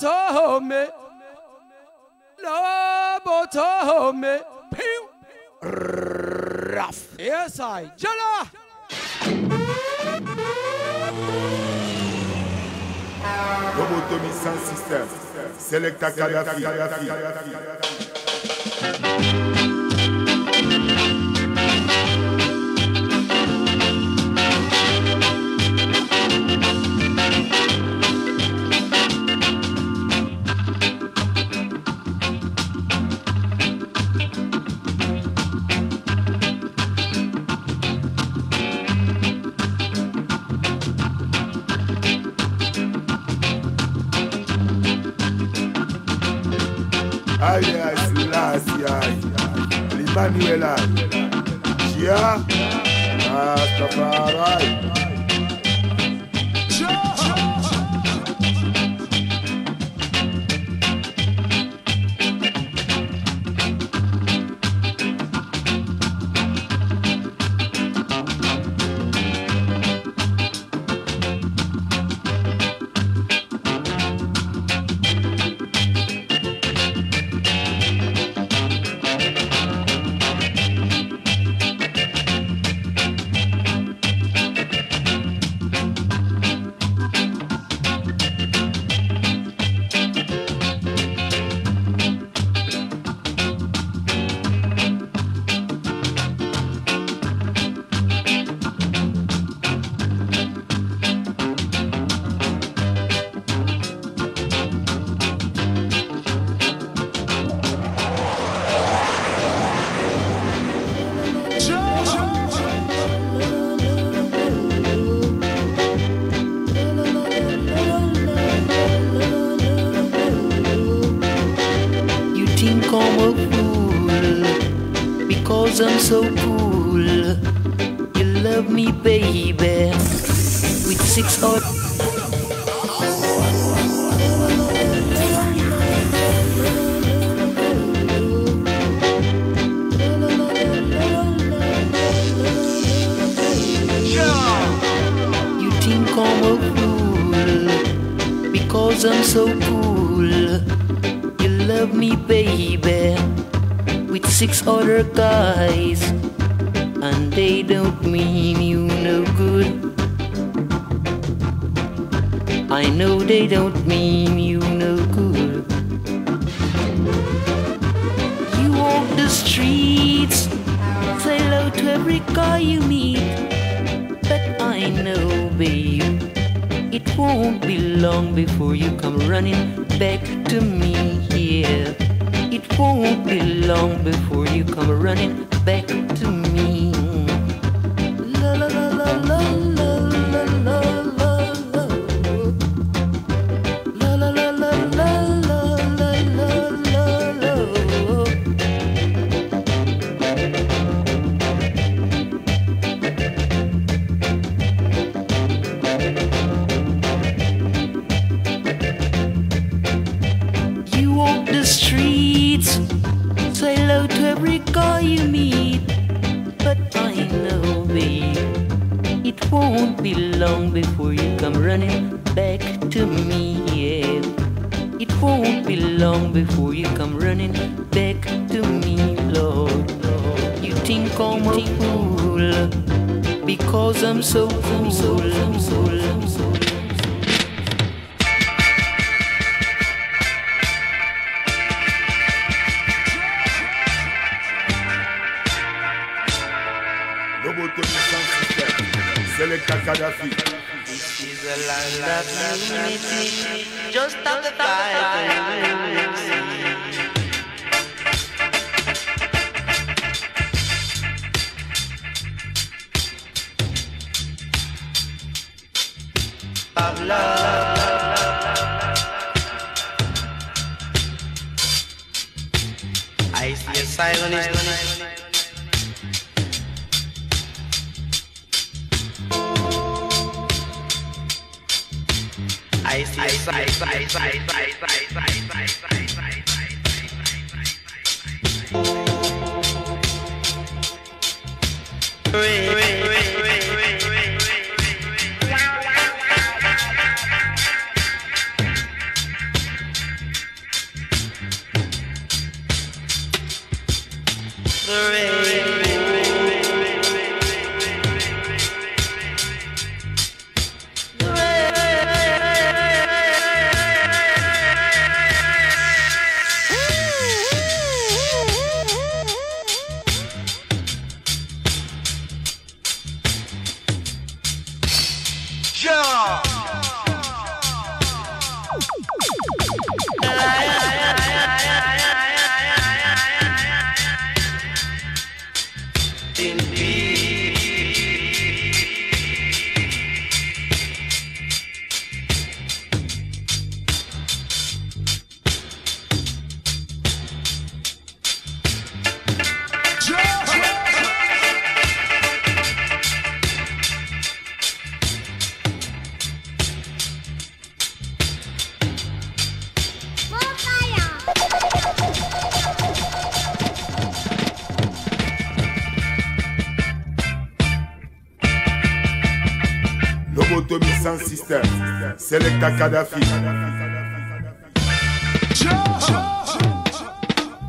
Botome. No Botome. Pew. Rough. Yes, I. Jallah. Lobotomy Sound System. Selecta Kadafi. Emmanuel. Yeah, Rastafari.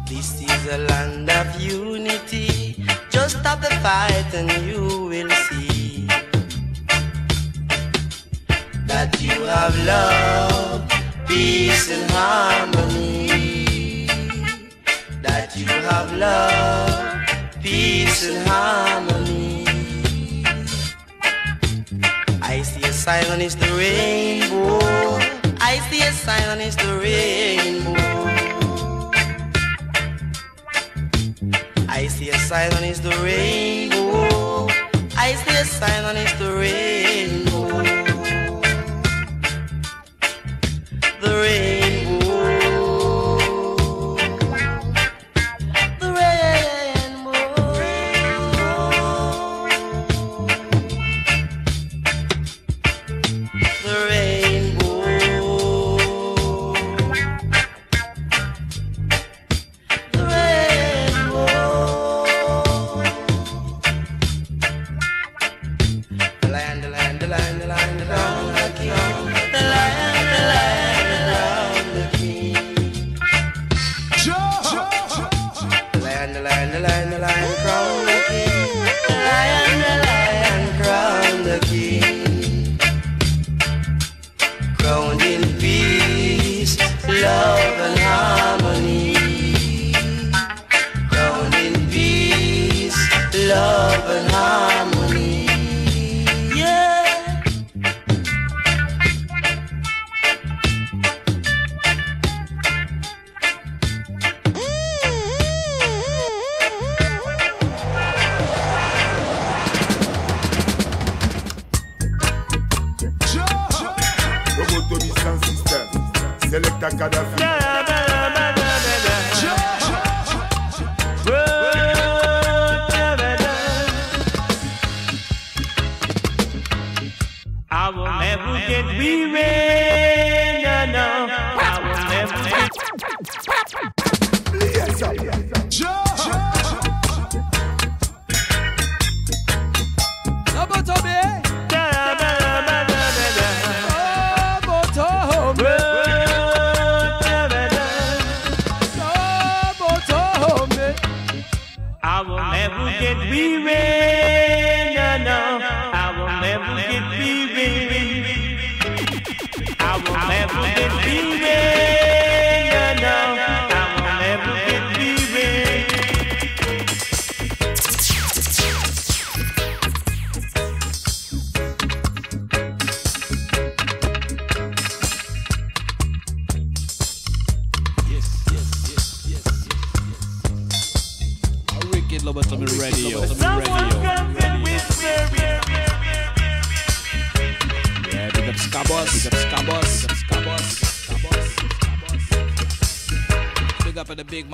This is a land of unity. Just stop the fight and you will see that you have love, peace, and harmony. That you have love, peace, and harmony. Sign it's the rainbow. I see a sign it's the rainbow. I see a sign it's the rainbow. I see a sign it's the rainbow.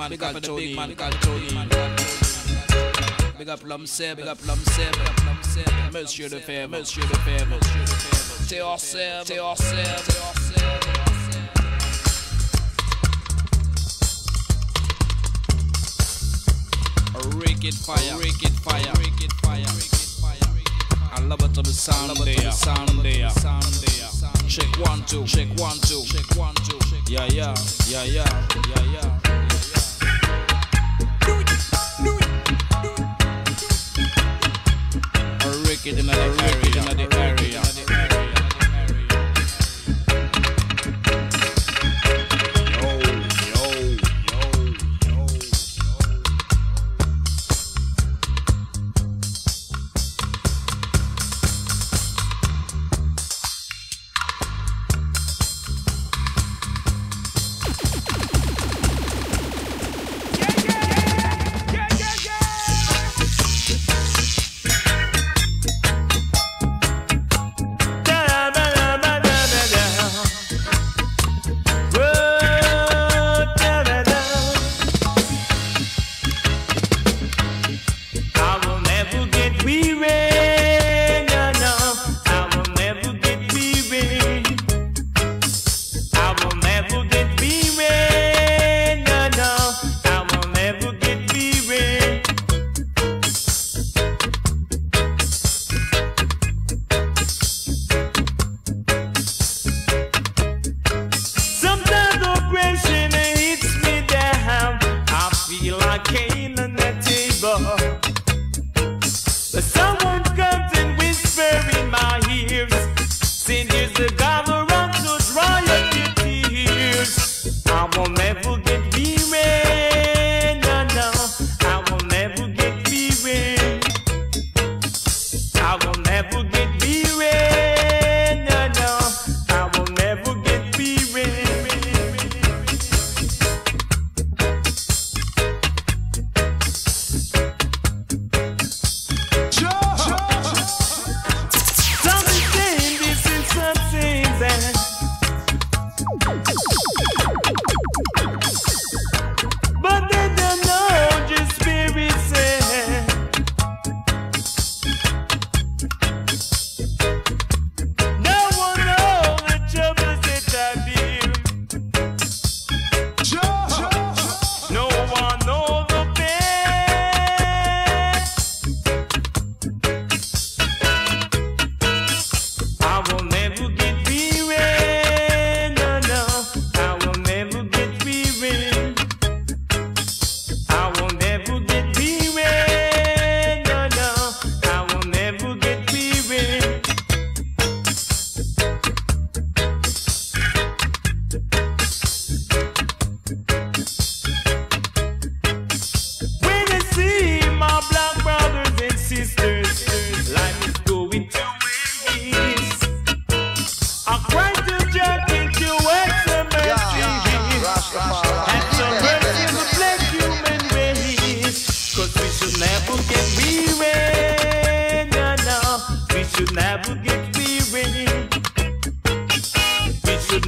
Man, big at the big man, called Tony. Big up big up Lumseb, big up Lumseb. Monsieur de Fer, Monsieur de Fer, Monsieur de Fer. Théorseb, Théorseb, Théorseb. A wicked fire, wicked fire, wicked fire, wicked fire. I love it to the sound there, sound there, sound there. Check one two, check one two, check one two. Yeah yeah, yeah yeah, yeah yeah. Wicked in the area,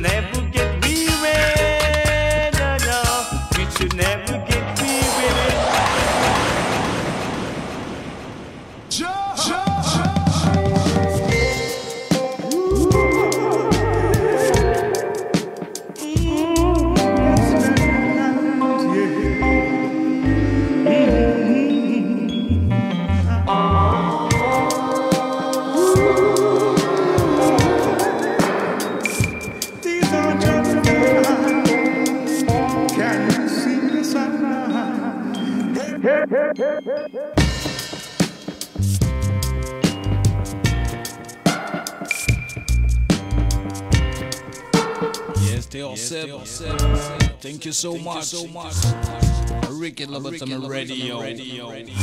never you so Thank much. You so much. Ricky Lovatom Radio. Radio. Radio.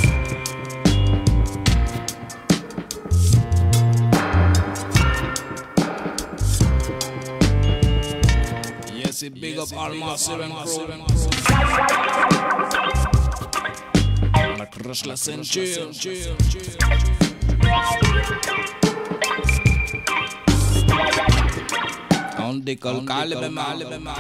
Yes, big yes, up all seven and crew. La crush la sentir. On call calme, calme.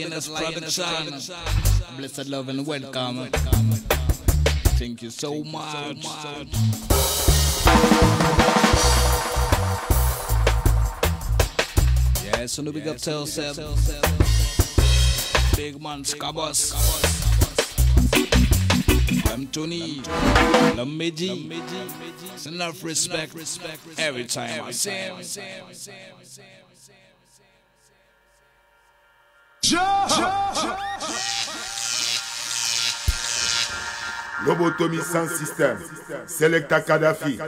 Lioness Production. Blessed love and welcome. Thank you so much. Yes, so much. Yeah, so no big up tell Big man Scabos. I'm Tony. I'm It's enough respect every time I see him. lobotomie sans système. Selecta Kadhafi.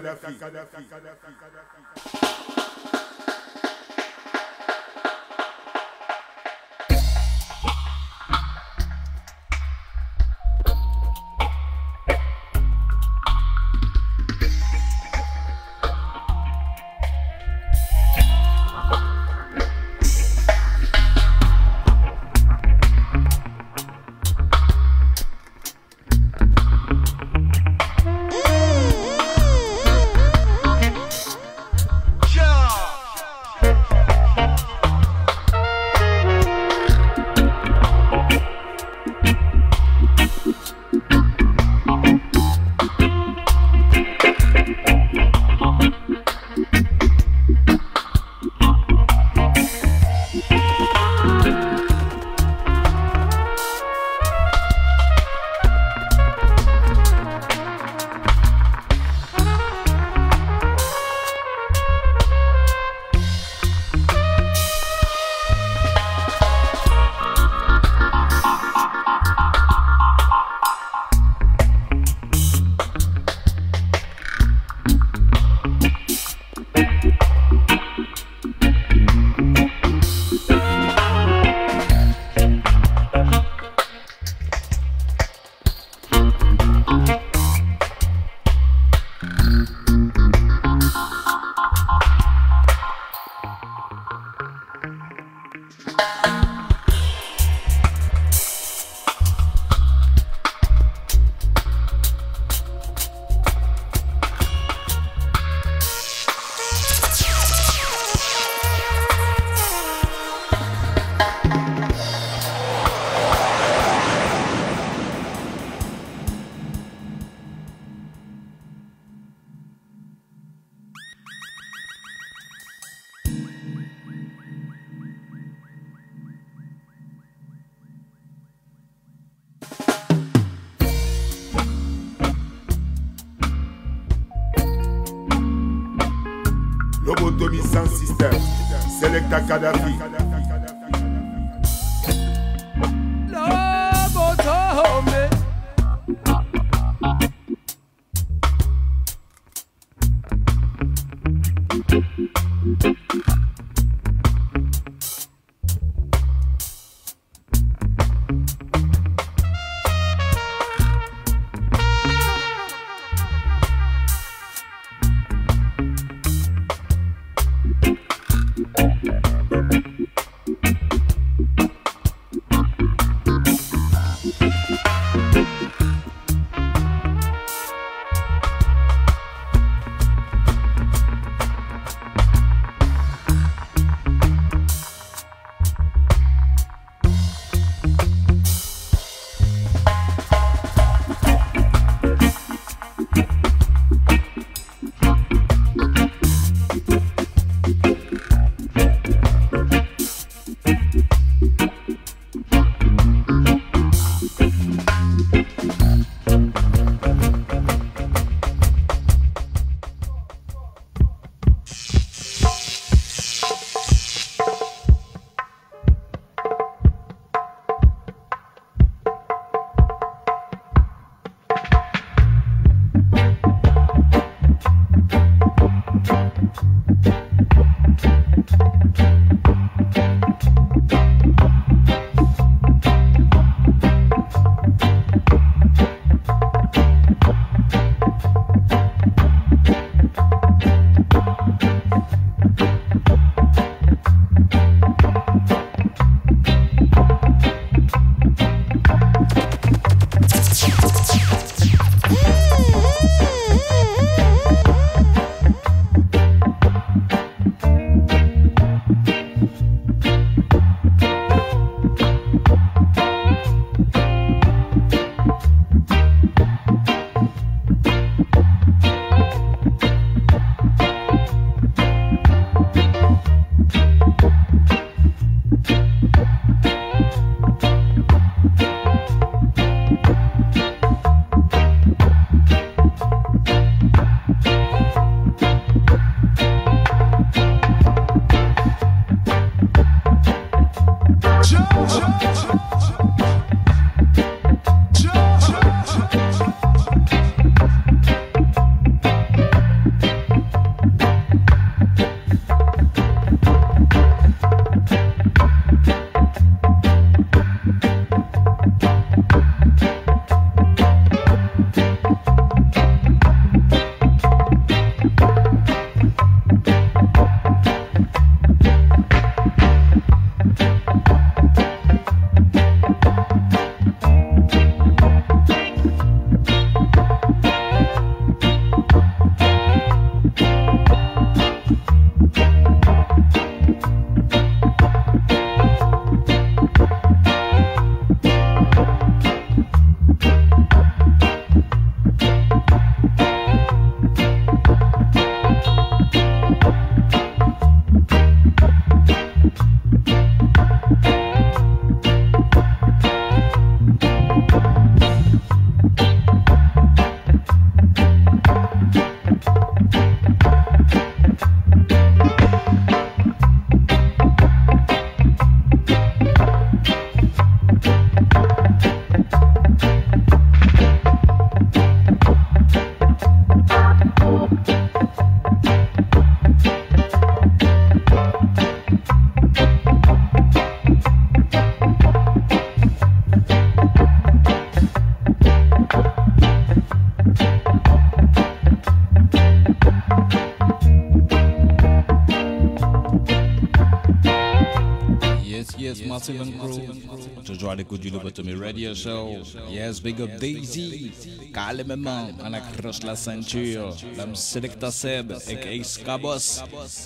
Toujours à l'écoute du Lobotomy Radio Show. Yes, big up Daisy. Calmement, on accroche la ceinture. L'homme Selecta Seb, a.k.a. Scabos,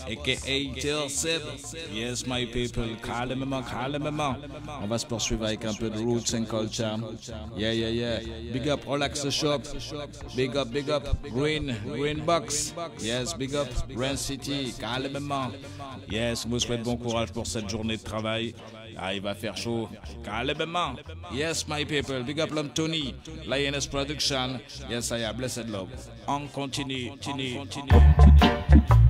a.k.a. Tail Seb. Yes, my people, calmement, calmement. On va se poursuivre avec un peu de roots and culture. Yeah, yeah, yeah. Big up Relax Shop. Big up, big up Green, Green Box. Yes, big up Rain City, calmement. Yes, on vous souhaite bon courage pour cette journée de travail. Ah, il va faire chaud. Calmement. Yes, my people. Big up l'homme Tony. Lioness Production. Yes, I am. Blessed love. On continue. continue, continue, continue.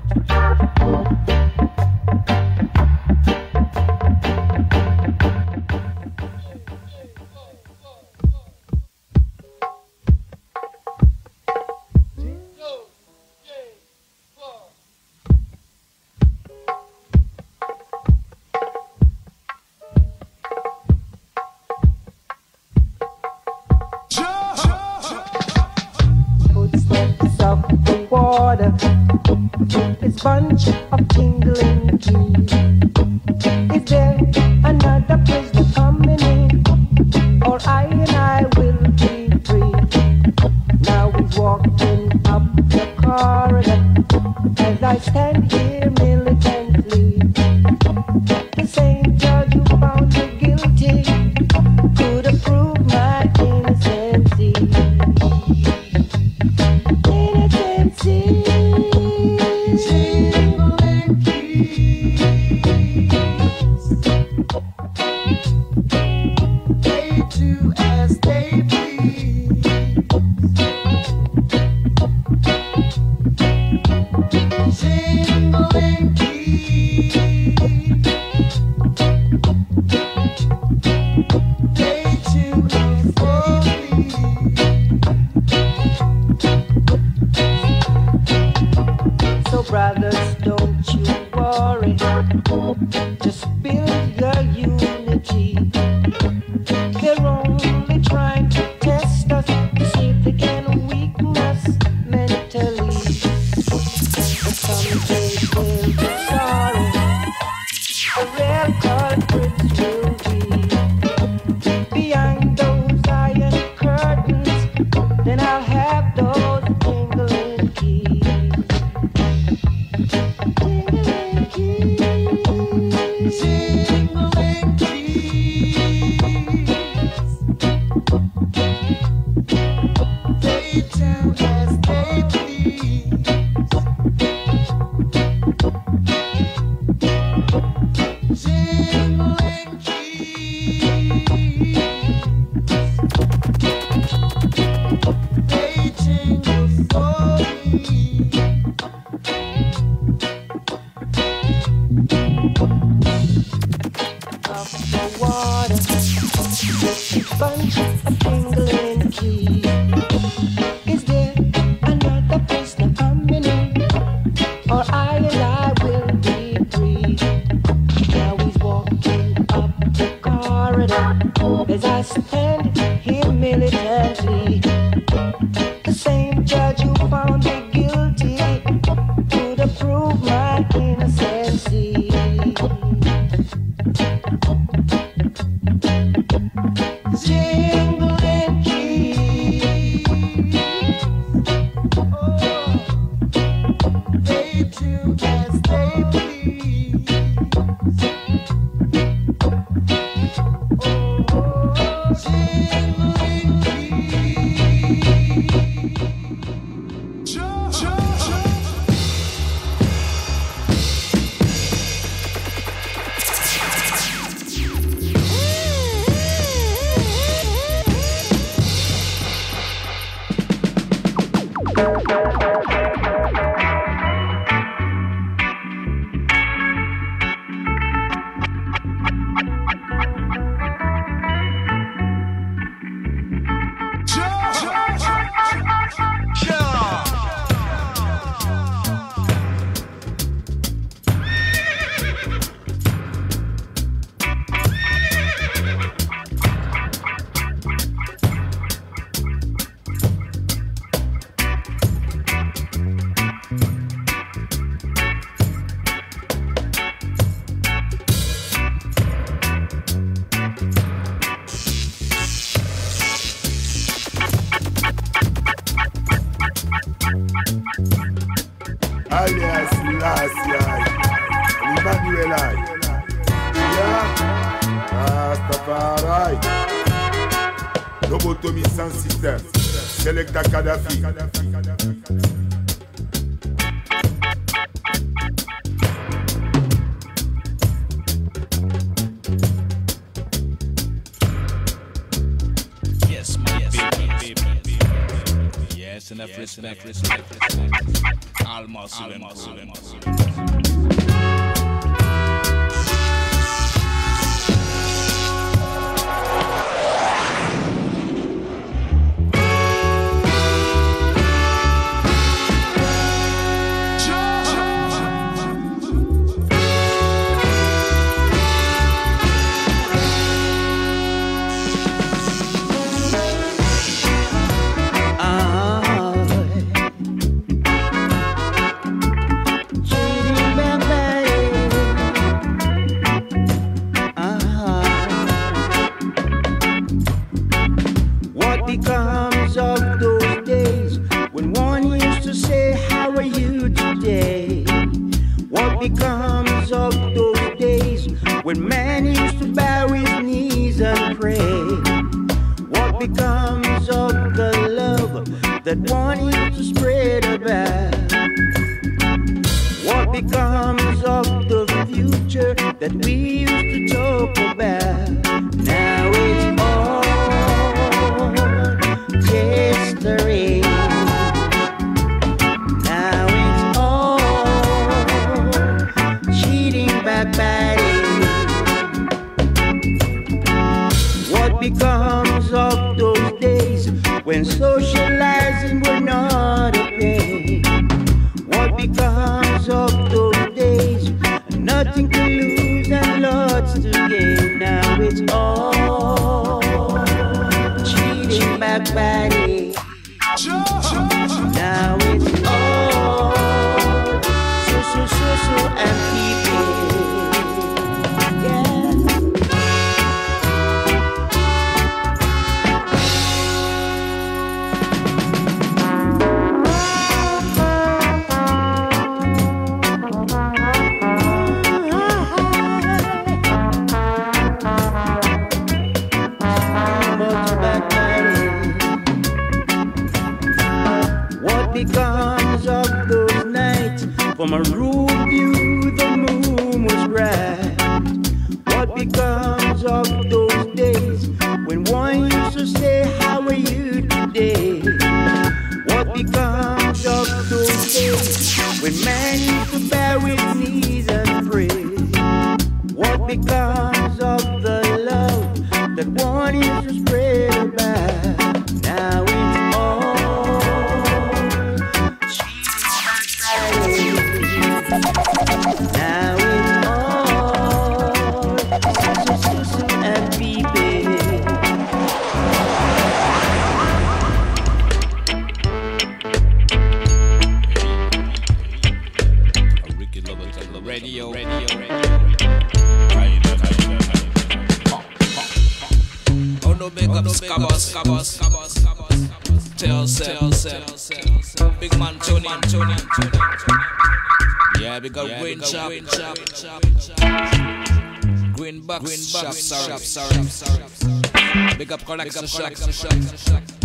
sorry, sorry, sorry. Big up relax,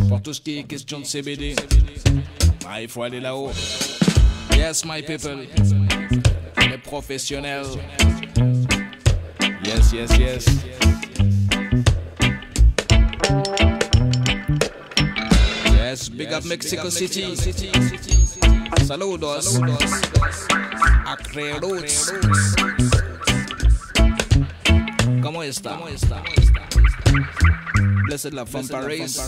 Pour tout ce qui est question de CBD, bah, il faut aller là-haut. Yes, my people. Les professionnels. Yes, yes, yes. Yes, big up Mexico City. Saludos. Acreedores. esta. Como esta. Blessed Love from Paris.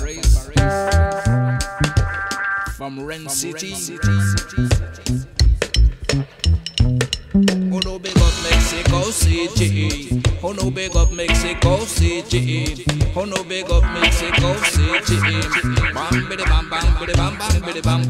From Ren City. Uno oh, big up Mexico City. Oh, Uno big up Mexico City. Oh, Uno big up Mexico City. Bam, bidi bam, bam, bidi bam, bam, bidi bam.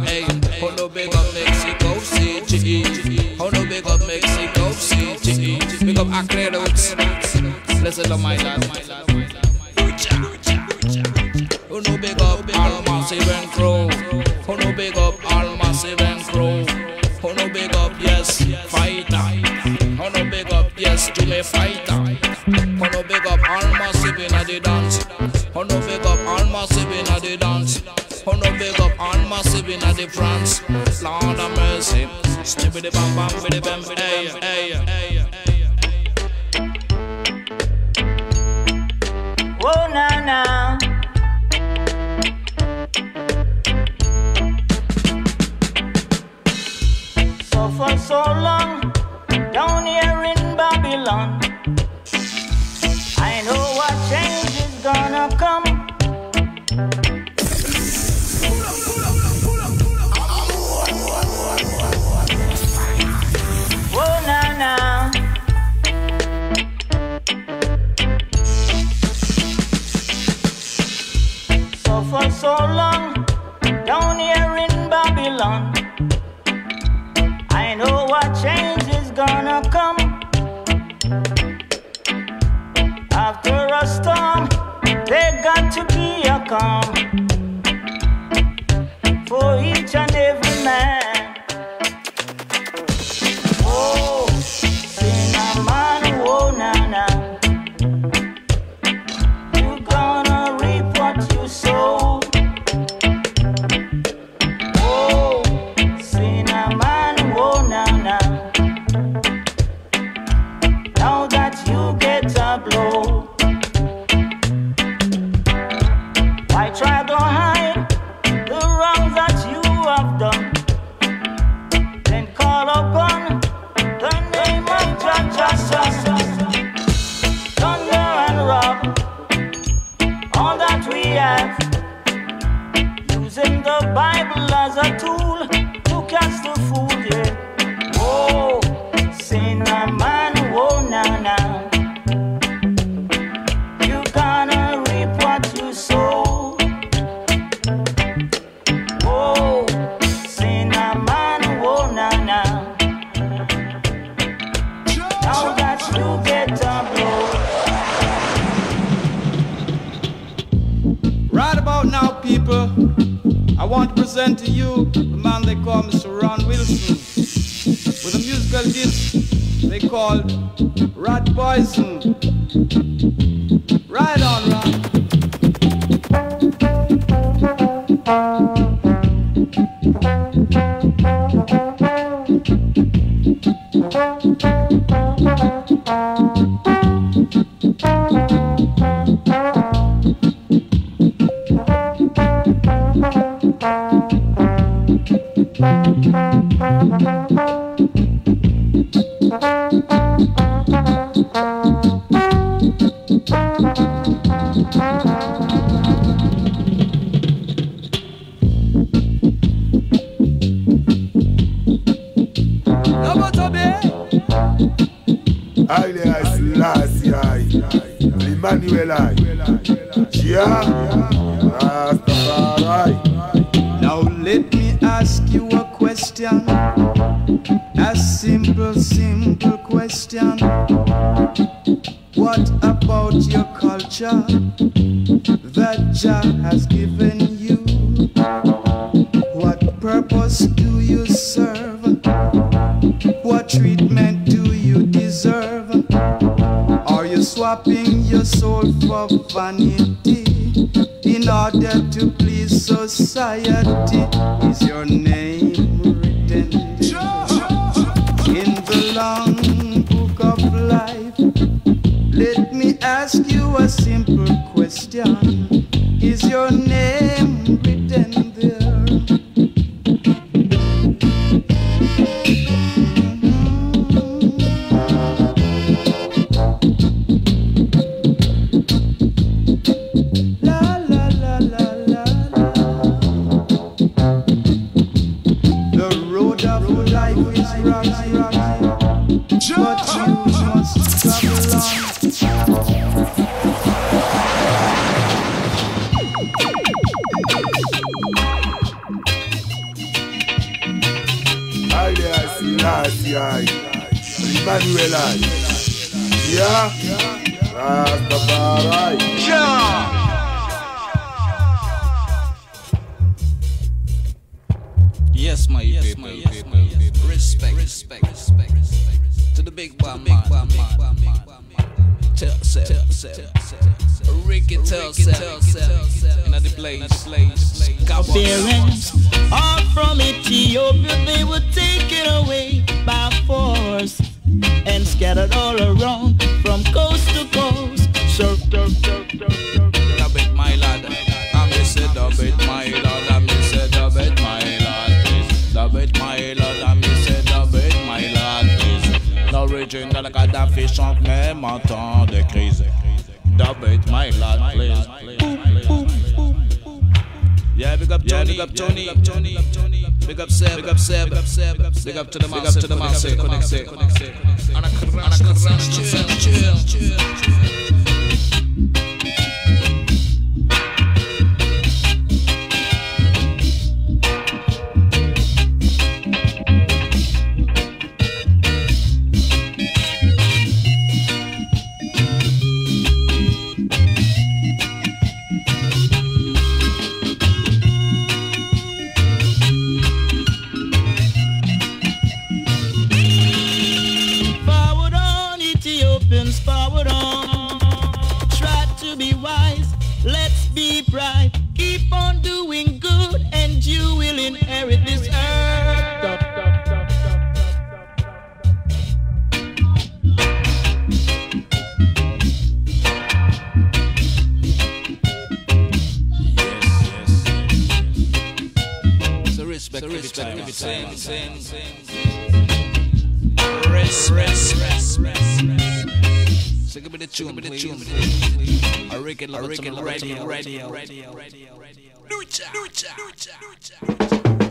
The nature that Jah has given you. What purpose do you serve? What treatment do you deserve? Are you swapping your soul for vanity in order to please society? Is your name? lucha, lucha, lucha.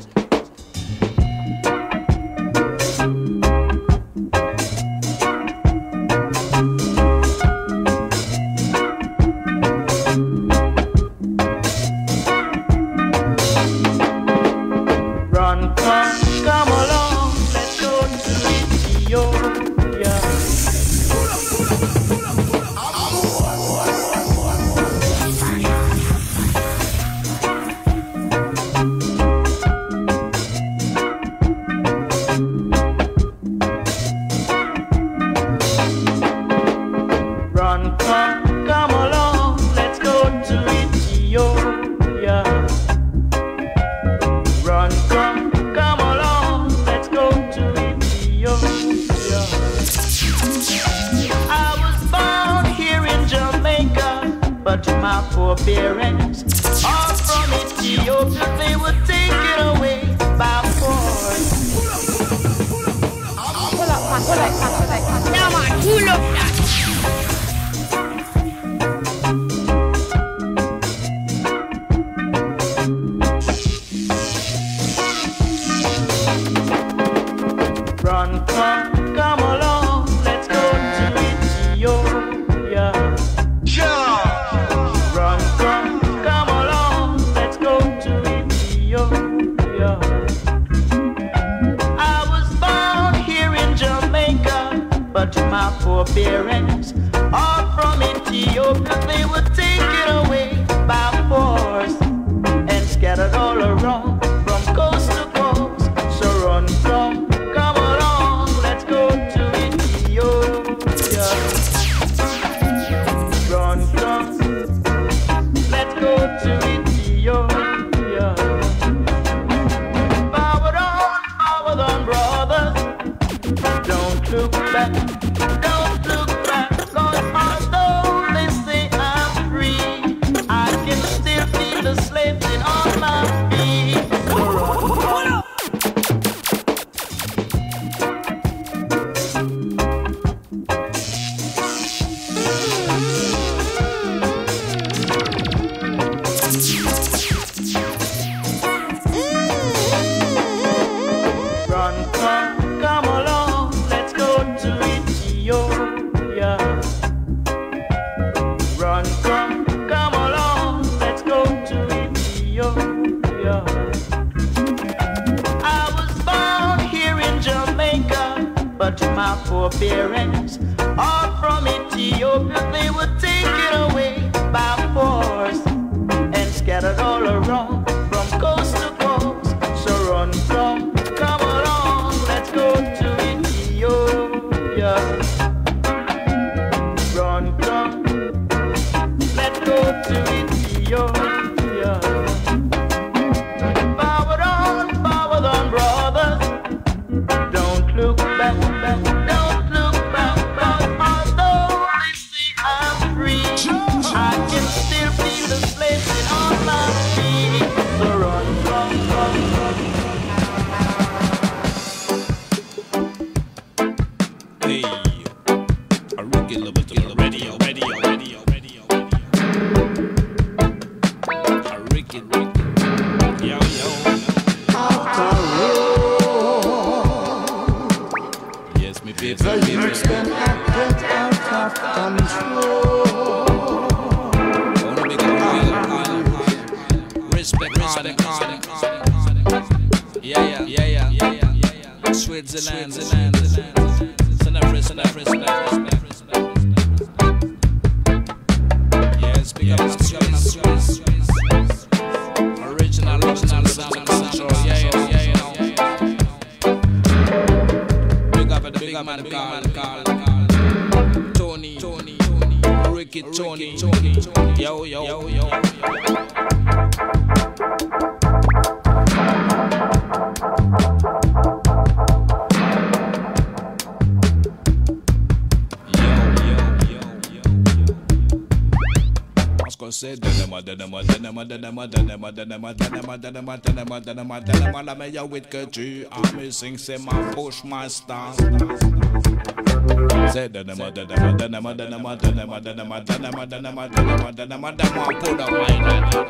I'm missing, que push, my star.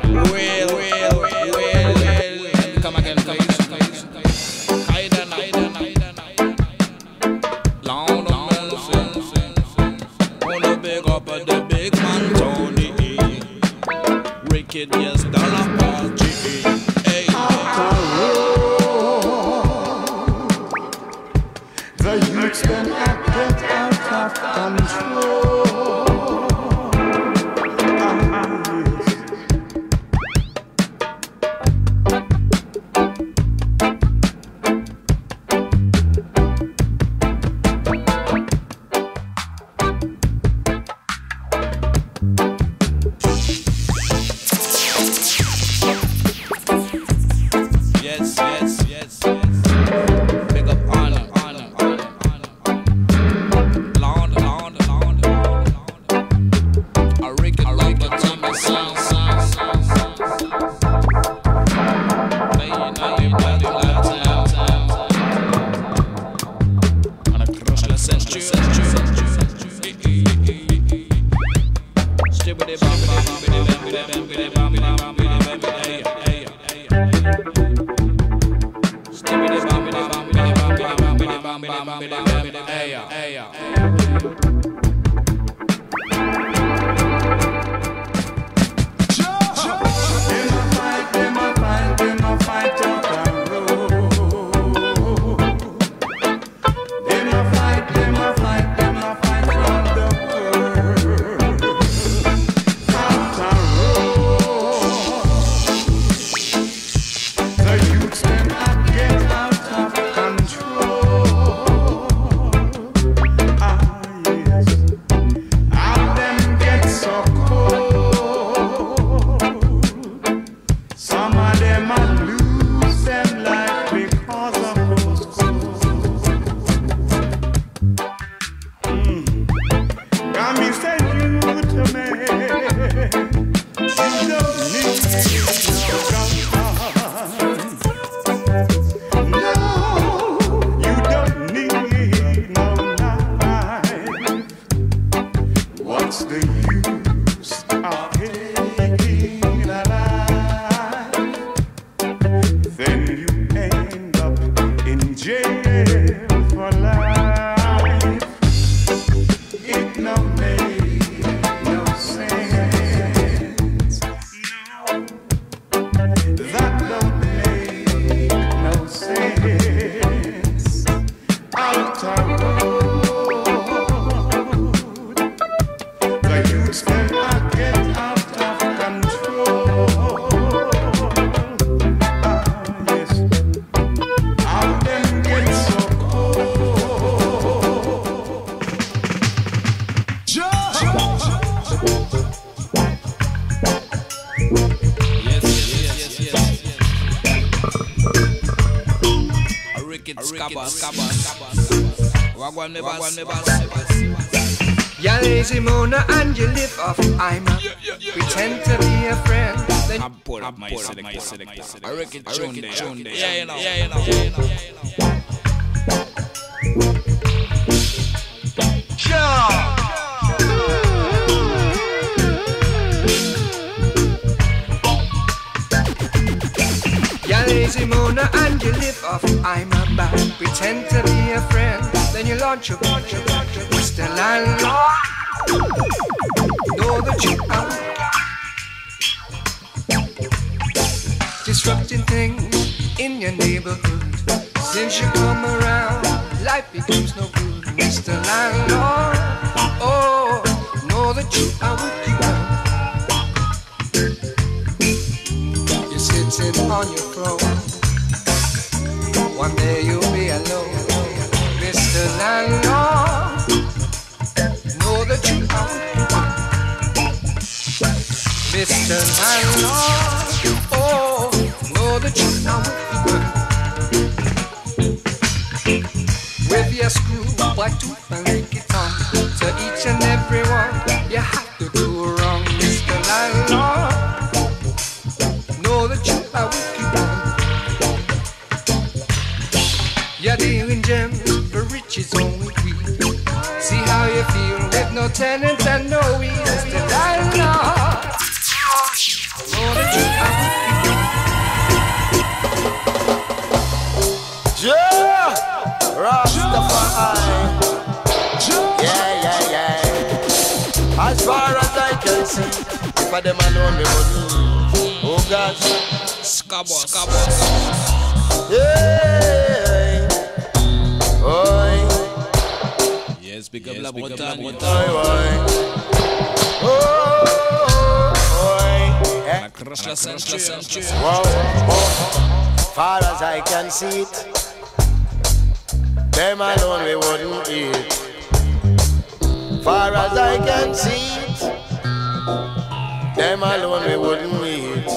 Will, will, will, will, will. cabas, cabas, cabas. Wagwan. You're lazy Mona and you live off I'm a yeah, yeah, yeah, pretend to be a friend. Then I'm poor, I'm my selector. I reckon June day, you know. Yeah, you know, yeah, you know, yeah, you know. Yeah. You're lazy Mona and you live I know that you are disrupting things in your neighborhood. Since you come around, life becomes no As far as I can see, if I them alone they would Oh God, scabble, scabble, scabble. Oi. Yes, because yes, la Bretagne. Oh. Crush the century. Far as I can see it, them alone we wouldn't eat. Far as I can see it, them alone we wouldn't eat.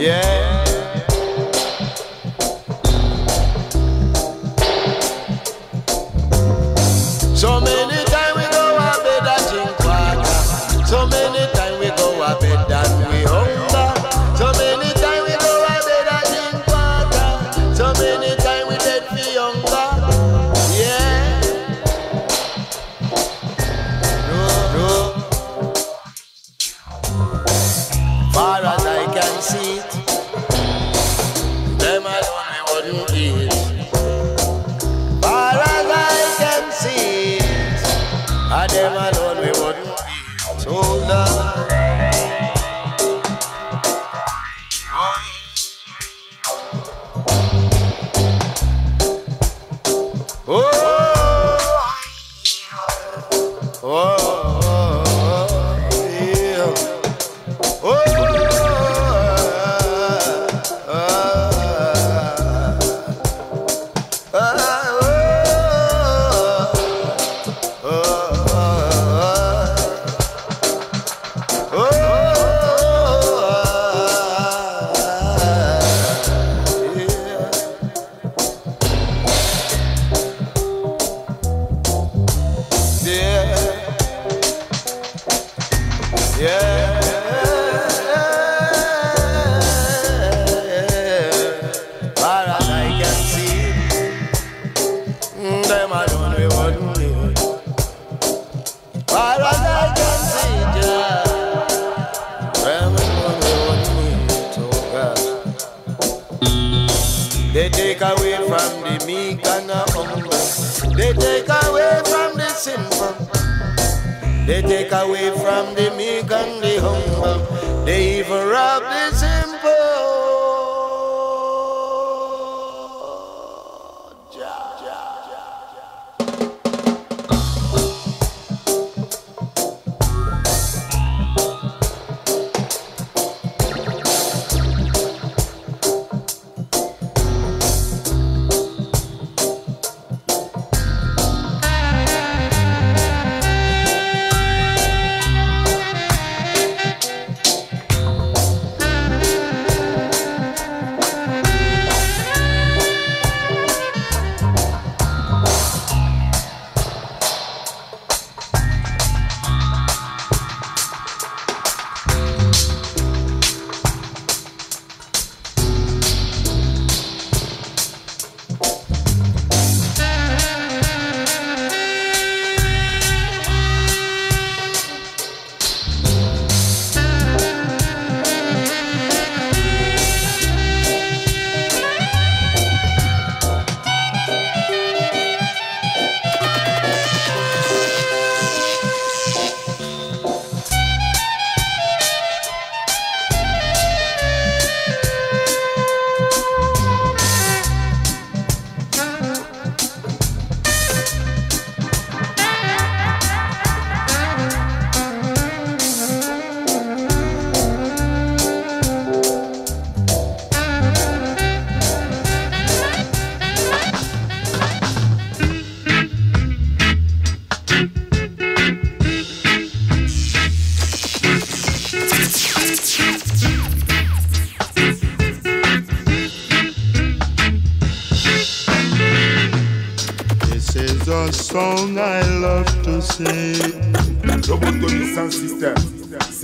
Yeah.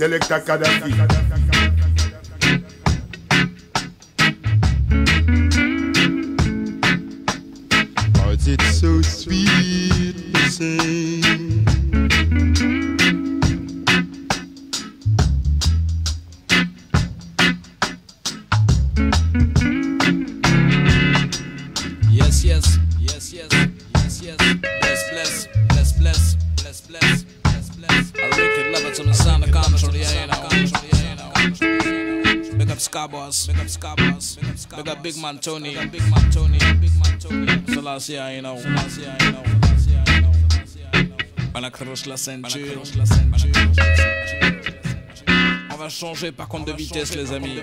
Selector Kadafi. Tony. On la ceinture. On va changer par contre de vitesse, les amis.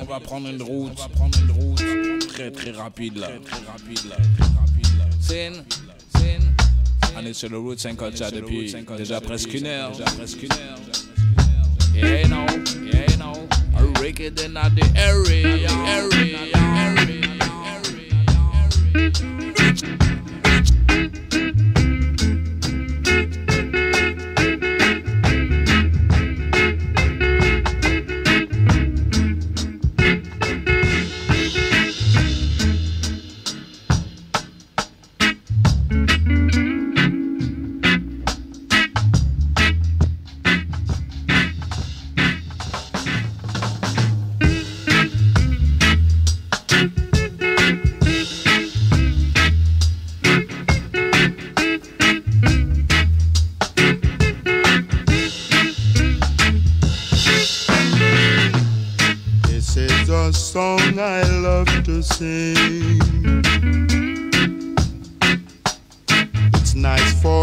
On va prendre une route. Très très rapide là. On est sur le route 50 déjà depuis déjà presque une heure. Wicked in the area, area.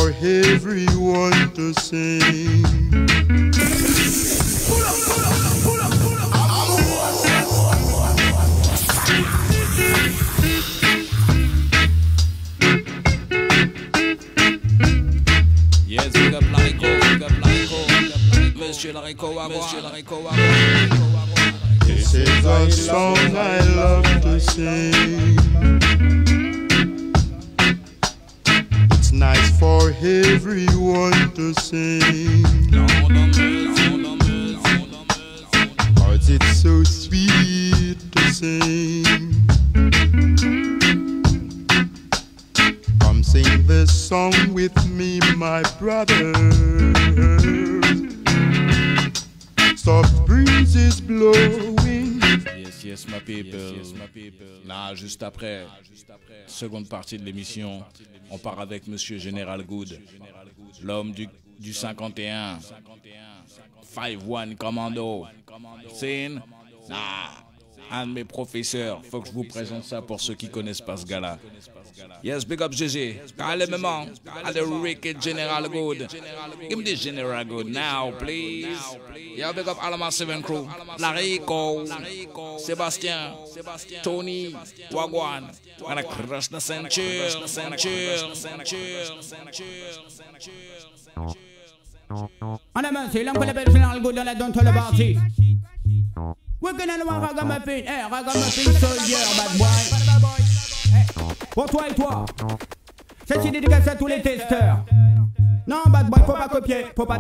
For everyone to sing. Yes, big up Larico, big up Larico. Monsieur Larico, Monsieur seconde partie de l'émission, on part avec Monsieur Général Good, l'homme du, du 51. 5-1 Commando. Sin? Nah. Un de mes professeurs. Faut que je vous présente ça pour ceux qui connaissent pas ce gars-là. Yes, big up GG. Carrément. À the Wicked General Good. Give me the General Good now, please. Yo, big up Alama 7 Crew. Larico. Sébastien. Tony. Wagwan. Gonna crush the ceinture. Ceinture. Ceinture. A mercy, l'homme qu'on appelle General Good dans la donne le party. We're gonna know ragamuffin, eh, ragamuffin soldier, bad boy. Pour toi et toi, celle-ci dédicace à tous les testeurs. Non, bad boy, faut pas copier, faut pas,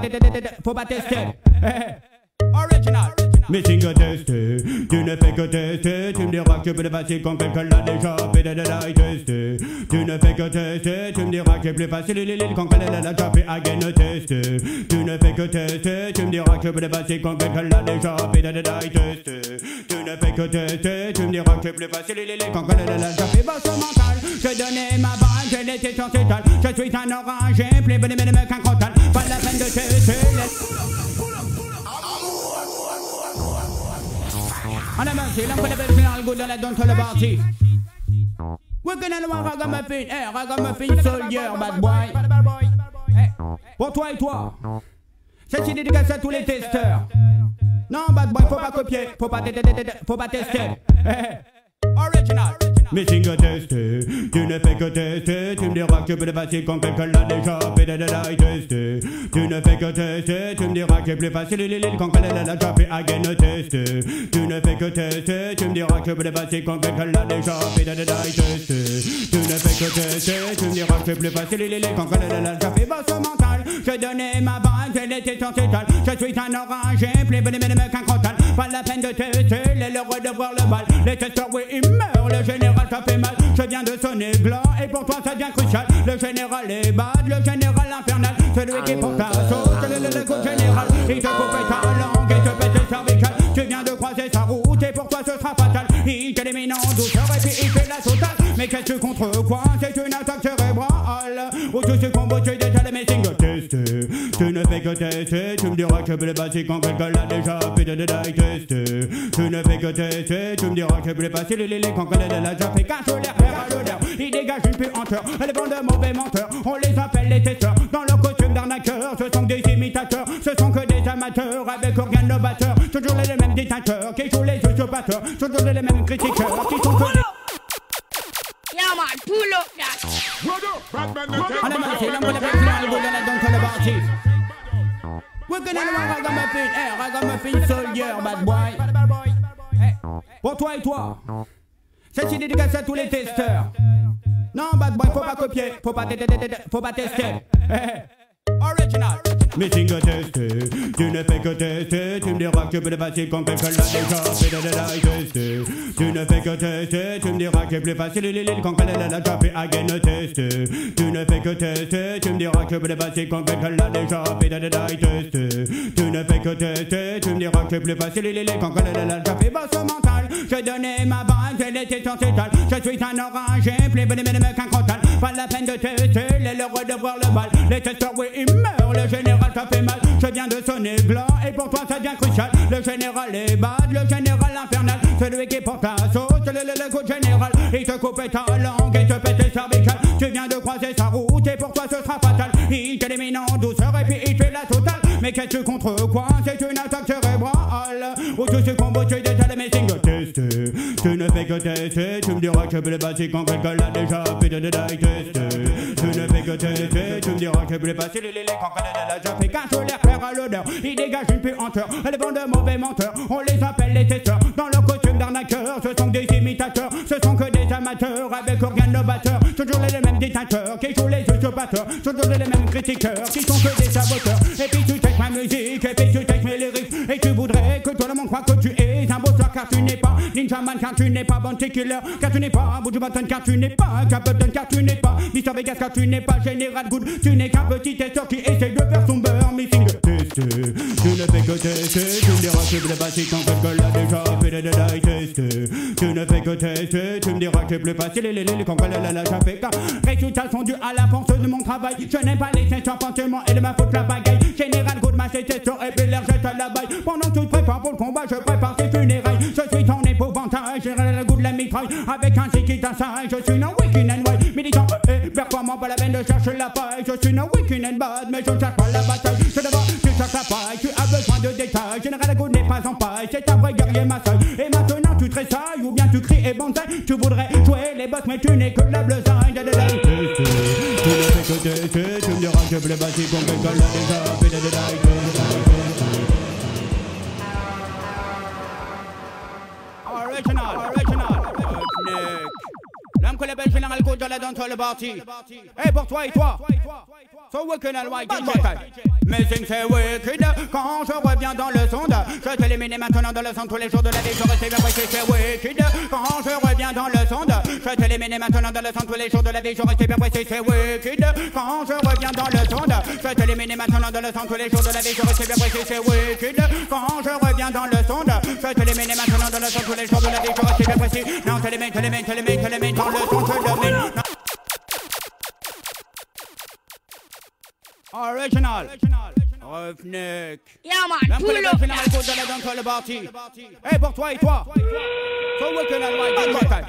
faut pas tester. Eh, eh. Original. Missing a tester, tu ne fais que tester, tu me diras que plus facile quand quelqu'un l'a déjà de la tester. Tu ne fais que tester, tu me diras que plus facile il est quand quelqu'un l'a déjà fait again tester. Tu ne fais que tester, tu me diras que plus facile quand quelqu'un l'a déjà de la tester. Tu ne fais que tester, tu me diras que plus facile il est quand quelqu'un l'a déjà fait basse mental. Je donnais ma balle, je l'étais ses talles. Je suis un orange, plus bonne mais qu'un crotal. Pas la peine de tester. On a mercy, l'homme qu'on appelle General Good dans la donne le party. We're gonna know ragamuffin, eh, ragamuffin soldier, bad boy. Eh, Pour toi et toi, celle-ci dédicace à tous les testeurs. Non, bad boy, faut pas copier, faut pas, faut pas tester. Eh, eh. Original. Missing a tester, tu ne fais que tester, tu me diras que plus facile quand quelqu'un l'a déjà fait de la tester. Tu ne fais que tester, tu me diras que plus facile il quand quelqu'un l'a déjà fait again tester. Tu ne fais que tester, tu me diras que plus facile quand quelqu'un l'a déjà fait de la tester. Tu ne fais que tester, tu me diras que plus facile il quand quelqu'un l'a déjà fait basse mental. Je donnais ma l'étais sur ses talles. Je suis un orange, plus bonne mais qu'un crotal. Pas la peine de tester, les l'heure de voir le mal. Les testeurs, oui, ils meurent, le général ça fait mal. Je viens de sonner gland, et pour toi ça devient crucial. Le général est bad, le général infernal. Celui qui porte ta sauce, le, le, le coup général. Il te coupe ta langue et te pète tes cervicales. Tu viens de croiser sa route, et pour toi ce sera fatal. Il t'élimine en douceur, et puis il fait la totale. Mais qu'est-ce que contre quoi? C'est une attaque cérébrale. Où tu tu tu ne fais que tester, tu me diras que plus facile quand quelqu'un l'a déjà fait de tester. Tu ne fais que tester, tu me diras que plus facile il quand quelqu'un l'a déjà fait. Cache l'air, verra l'odeur, il dégage une puanteur. Elle bande de mauvais menteurs, on les appelle les testeurs. Dans leur costume d'arnaqueur, ce sont des imitateurs, ce sont que des amateurs avec aucun novateur. Toujours les mêmes dictateurs qui jouent les usurpateurs, toujours les mêmes critiqueurs qui sont que. Yeah, man, pull up that. I gonna ragamuffin, eh, ragamuffin soldier, bad boy. Pour toi et toi. C'est une dédicace à tous les testeurs. Non, bad boy, faut pas copier, faut pas, faut pas tester. Original. Tu ne fais que tester, tu me diras que tu peux le passer quand quelqu'un l'a déjà fait de la tester. Tu ne fais que tester, tu me diras que plus facile l'île quand quelqu'un l'a déjà fait again tester. Tu ne fais que tester, tu me diras que tu peux le passer quand quelqu'un l'a déjà fait de la tester. Tu ne fais que tester, tu me diras que plus facile l'île quand quelqu'un l'a déjà fait basse mental. Je donnais ma base, elle était sans étal. Je suis un orange, plus bonne mais qu'un crotal. Pas la peine de tester, les l'heure de voir le bal. Les testeurs, oui, ils meurent, le général ça fait mal. Je viens de sonner blanc et pour toi ça devient crucial. Le général est bad, le général infernal. Celui qui porte ta sauce, le, le, le coup général. Il te coupe ta langue et te pète les cervicales. Tu viens de croiser sa route et pour toi ce sera fatal. Il t'élimine en douceur et puis il fait la totale. Mais qu'est-ce que contre quoi? C'est une attaque cérébrale. Où tu succombes, tu détales mes signes tester. Tu ne fais que tester, tu me diras que le passer quand quelqu'un l'a déjà fait de tester. Tu ne fais que tester, tu me diras que je peux le passer les les quand quelqu'un l'a déjà fait. Car je l'air clair à l'odeur, il dégage une puanteur. Elle vend de mauvais menteurs, on les appelle les testeurs. Dans leur costume d'arnaqueurs, ce sont des imitateurs. Ce sont que des amateurs avec organes novateurs. Toujours les mêmes dictateurs qui jouent les usurpateurs. Toujours les mêmes critiqueurs qui sont que des saboteurs. Ma musique, et puis tu textes mes lyrics. Et tu voudrais que tout le monde croit que tu es un bosseur car tu n'es pas Ninja Man car tu n'es pas Bounty Killer car tu n'es pas Buju Banton car tu n'es pas Capleton car tu n'es pas Mr Vegas car tu n'es pas General Good. Tu n'es qu'un petit testeur qui essaie de faire son beurre missing tu ne fais que tester tu me diras que le passer quand quelqu'un l'a déjà fait de détail tester. Tu ne fais que tester tu me diras que c'est plus facile les les quand quelqu'un l'a déjà fait car résultats sont dus à la force de mon travail. Je n'aime pas les testeurs et de ma faute la bagaille. General ma testeur et puis l'air la baille. Pendant que tu pour le combat je prépare tes funérailles je suis ton épouvantail j'ai le goût de la mitraille. Avec un qui t'assaille je suis un week-end and white militant et performant pas la peine de chercher la paille. Je suis un week-end and bad mais je cherche pas la bataille. Je d'abord tu cherches la paille. Tu as besoin de détails. Général Good n'est pas en paille. C'est un vrai guerrier ma seule et maintenant ou bien tu cries et bonsaï tu voudrais jouer les boss mais tu n'es que la la tu ne fais que tester tu me diras que le bâtir comme quelqu'un l'a déjà fait de Original, original. L'homme que le bel général coach de la dans le parti. Et pour toi et toi. So wicked and white Missing c'est wicked. Quand je reviens dans le sonde Je t'élimine maintenant dans le son tous les jours de la vie Je reste bien précis c'est wicked. Quand je reviens dans le sonde Je t'élimine maintenant dans le son tous les jours de la vie Je reste bien précis c'est wicked. Quand je reviens dans le sonde Je t'élimine maintenant dans le son tous les jours de la vie Je reste bien précis c'est wicked. Quand je reviens dans le sonde Je t'élimine maintenant dans le son tous les jours de la vie Je reste bien précis Non t'élimine, t'élimine, t'élimine, t'élimine Original. Original. Roughneck. Yeah, man, pull up. Et pour toi et toi. Wicked and white bataille.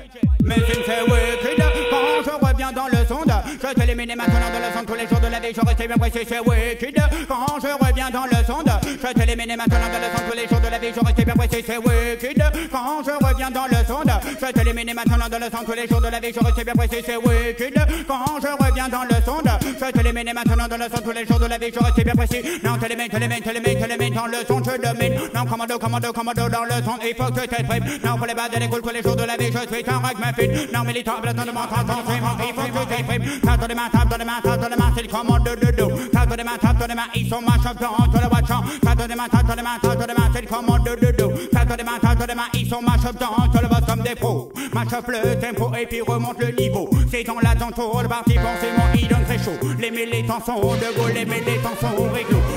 Missing c'est wicked Quand je reviens dans le sonde. Je t'élimine maintenant dans le sonde. Tous les jours de la vie Je reste bien précis c'est wicked. Quand je reviens dans le sonde. Je t'élimine maintenant dans le sonde. Tous les jours de la vie Je reste bien précis c'est wicked. Quand je reviens dans le sonde. Je t'élimine maintenant dans le sonde. Tous les jours de la vie Je reste bien précis c'est wicked. Quand je reviens dans le sonde. Je t'élimine maintenant dans le sonde. Tous les jours de la vie Je reste bien précis Non t'élimine, t'élimine, t'élimine, t'élimine dans le son je domine Non commando, commando, commando dans le son Il faut que tu t'exprimes Non pour les bas de l'écoute tous les jours de la vie Je suis un rag muffin Non militant, blatant de mon temps, il faut que tu t'exprimes Tape dans les mains, tape dans les mains, tape dans les mains C'est le commande de dos Tape dans les mains, tape dans les mains Ils sont machins dans le watchant Tape dans les mains, tape les mains, tape les mains C'est le commande de les mains, tape les mains Ils comme des tempo et puis remonte le niveau C'est dans la tour le très chaud Les militants sont de go, les militants sont réglo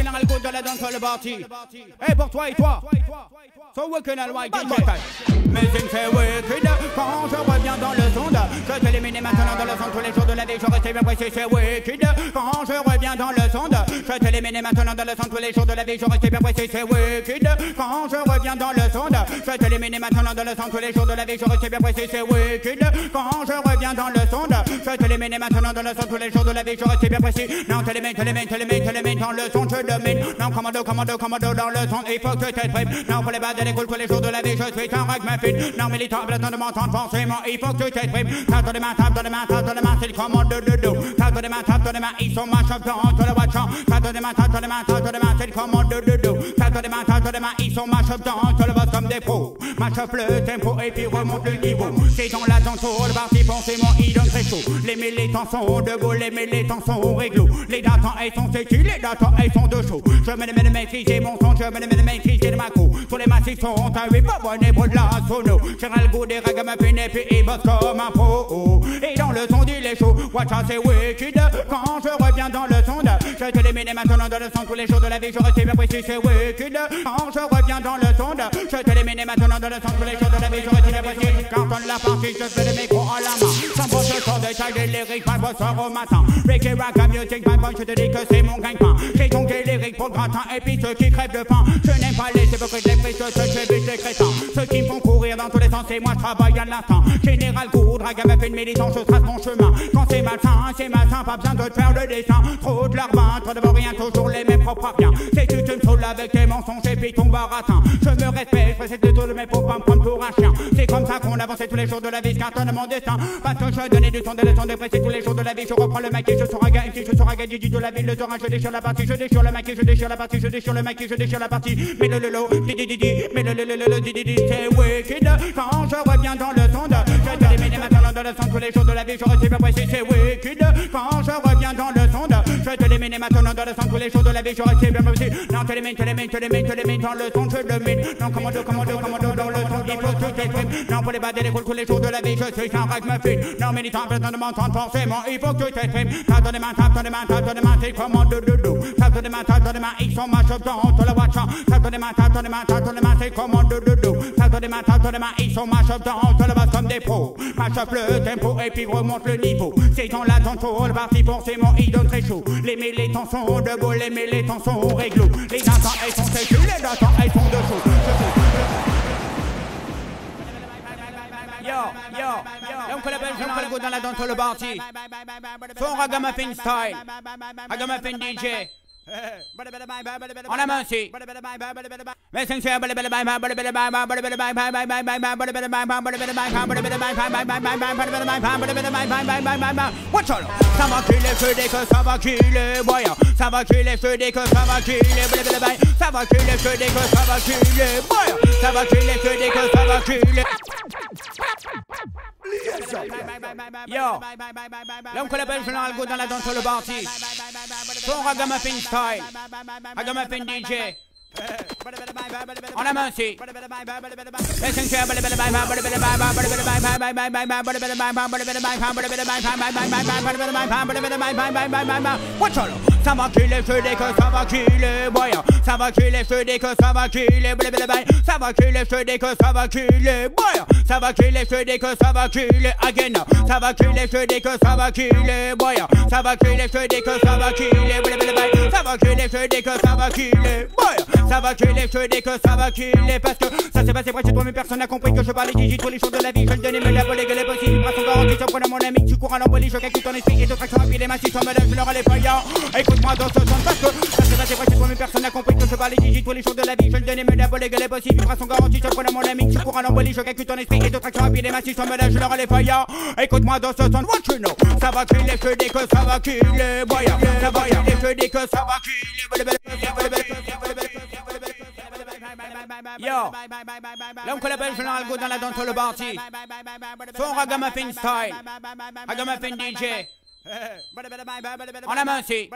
général go dans la danse le party. Et pour toi et toi. So wicked and white Mais c'est wicked Quand je reviens dans le sonde Je t'élimine maintenant dans le sonde Tous les jours de la vie je reste bien précis C'est wicked. Quand je reviens dans le sonde Je t'élimine maintenant dans le sonde Tous les jours de la vie je reste bien précis C'est wicked. Quand je reviens dans le sonde Je t'élimine maintenant dans le sonde Tous les jours de la vie je reste bien précis C'est wicked. Quand je reviens dans le sonde Je t'élimine maintenant dans le sonde Tous les jours de la vie je reste bien précis Non t'élimine, t'élimine, t'élimine, t'élimine Dans le sonde je Non commando, commando, commando Dans le sonde il faut que tu prêt Non pour les bas de l'école tous les jours de la vie je suis un ragamuffin Non militant, militant de m'entendre forcément Il faut que tu t'exprimes Tape dans les mains, tape dans les mains, tape dans les mains C'est le commande de dos Tape dans les mains, tape dans les mains Ils sont ma chef dans le watchant Tape de dos Tape les mains, tape dans les mains Ils sont ma chef dans le comme des Ma le tempo et puis remonte le niveau C'est dans la danse parti forcément il donne très chaud Les militants sont debout, les militants sont réglo Les datants elles sont sécu, les datants elles sont de chaud Je me les mets de maîtriser mon son, je me les mets de maîtriser de ma co Tous les massifs sont à 8 pas bon et de la sono. Général goût des ragamuffins et puis il bosse comme un pro. Et dans le son il est chaud, watch out c'est wicked. Quand je reviens dans le sonde Je t'élimine maintenant dans le son tous les jours de la vie Je reste bien précis c'est wicked. Quand je reviens dans le sonde Je t'élimine maintenant dans le son tous les jours de la vie Je reste bien précis. Quand on l'a partie je fais le micro à la main. Sans sort de taille des lyrics My boss sort au matin. Reggae, raga, music, my boy Je te dis que c'est mon gagne-pain J'ai Et puis ceux qui crèvent de faim. Je n'aime pas les hypocrites, les frites, ceux qui vite les crétins. Ceux qui font courir dans tous les sens Et moi je travaille à l'instant Général Goud, ragamuffin, militant Je trace mon chemin. Quand c'est malsain, c'est malsain Pas besoin de te faire le dessin. Trop de larbin, trop de rien Toujours les mêmes propres rien C'est tu te me saoules avec tes mensonges Et puis ton baratin. Je me respecte, je de tout qu'on avançait tous les jours de la vie Qu'un mon destin. Parce que je donnais du son, de leçons de tous les jours de la vie. Je reprends le maquis, je sors un je sors un gars du de la ville Le terrain, je déchire la partie, je déchire le maquis, je déchire la partie, je déchire le maquis, je déchire la partie. Mais le lolo, di di di di, mais le le le di di di, c'est wicked. Quand je reviens dans le sonde, je te l'élimine maintenant dans le son tous les jours de la vie. Je bien précis, c'est wicked. Quand je reviens dans le sonde, je te l'élimine maintenant dans le son tous les jours de la vie. Je reste bien précis, non te l'élimine, te l'élimine, te l'élimine, te l'élimine dans le son, je le mine. Non commando, commando, commando dans le son, il faut tout les bas des l'école tous les de la vie, je suis un ragamuffin Non militant, besoin de forcément, il faut que tu t'exprimes Tape dans les mains, tape dans les mains, tape dans les mains, commande de dos Tape dans les mains, tape les mains, ils sont ma dans le Tape les mains, tape dans les mains, tape les mains, commande de dos Tape dans les tape les ils sont ma comme des le et puis remonte le niveau le parti forcément très chaud Les sont debout, les Les datants elles sont les Yo, yo, l'homme que le bel général go dans la danse le parti Son ragamuffin style. Ragamuffin DJ on a merci. Mais c'est sûr, Watch out! Ça va qu'il est feu dès que ça va qu'il est voyant. Ça va qu'il est feu dès que ça va qu'il est Ça va qu'il est feu dès que ça va qu'il est voyant. Ça va qu'il est feu dès que ça va qu'il est. Yo, l'homme que l'appelle général go dans la danse le parti. Son ragamuffin style. Ragamuffin DJ. Ona mönsi. Watch out. Savakile södeke savakile baya Savakile södeke savakile bile bile bay Savakile södeke savakile baya Savakile södeke savakile agena Savakile södeke savakile baya Savakile södeke savakile bile bile bay Savakile södeke savakile baya Ça va culer, je dis que ça va culer parce que ça s'est passé près chez toi, mais personne n'a compris que je parlais j'ai trop les choses de la vie. Je le donnais, mais la volée, que les possibles vibrations garanties. Je prends à mon ami, tu cours à l'embolie, je calcule ton esprit et d'autres actions rapides. Les massifs sans je leur les voyants. Écoute-moi dans ce sens parce que ça s'est passé près chez toi, mais personne n'a compris que je parlais j'ai trop les choses de la vie. Je le donnais, mais la volée, que les possibles vibrations garanties. Je prends à mon ami, tu cours à l'embolie, je calcule ton esprit et d'autres actions rapides. Les massifs sans me je leur les voyants. Écoute-moi dans ce sens, what you know? Ça va culer, je dis que ça va culer. Ça va je dis que ça va culer. Yo, l'homme que l'appelle général go dans la danse le parti. Son ragamuffin style. Ragamuffin DJ. Ana Mönsi.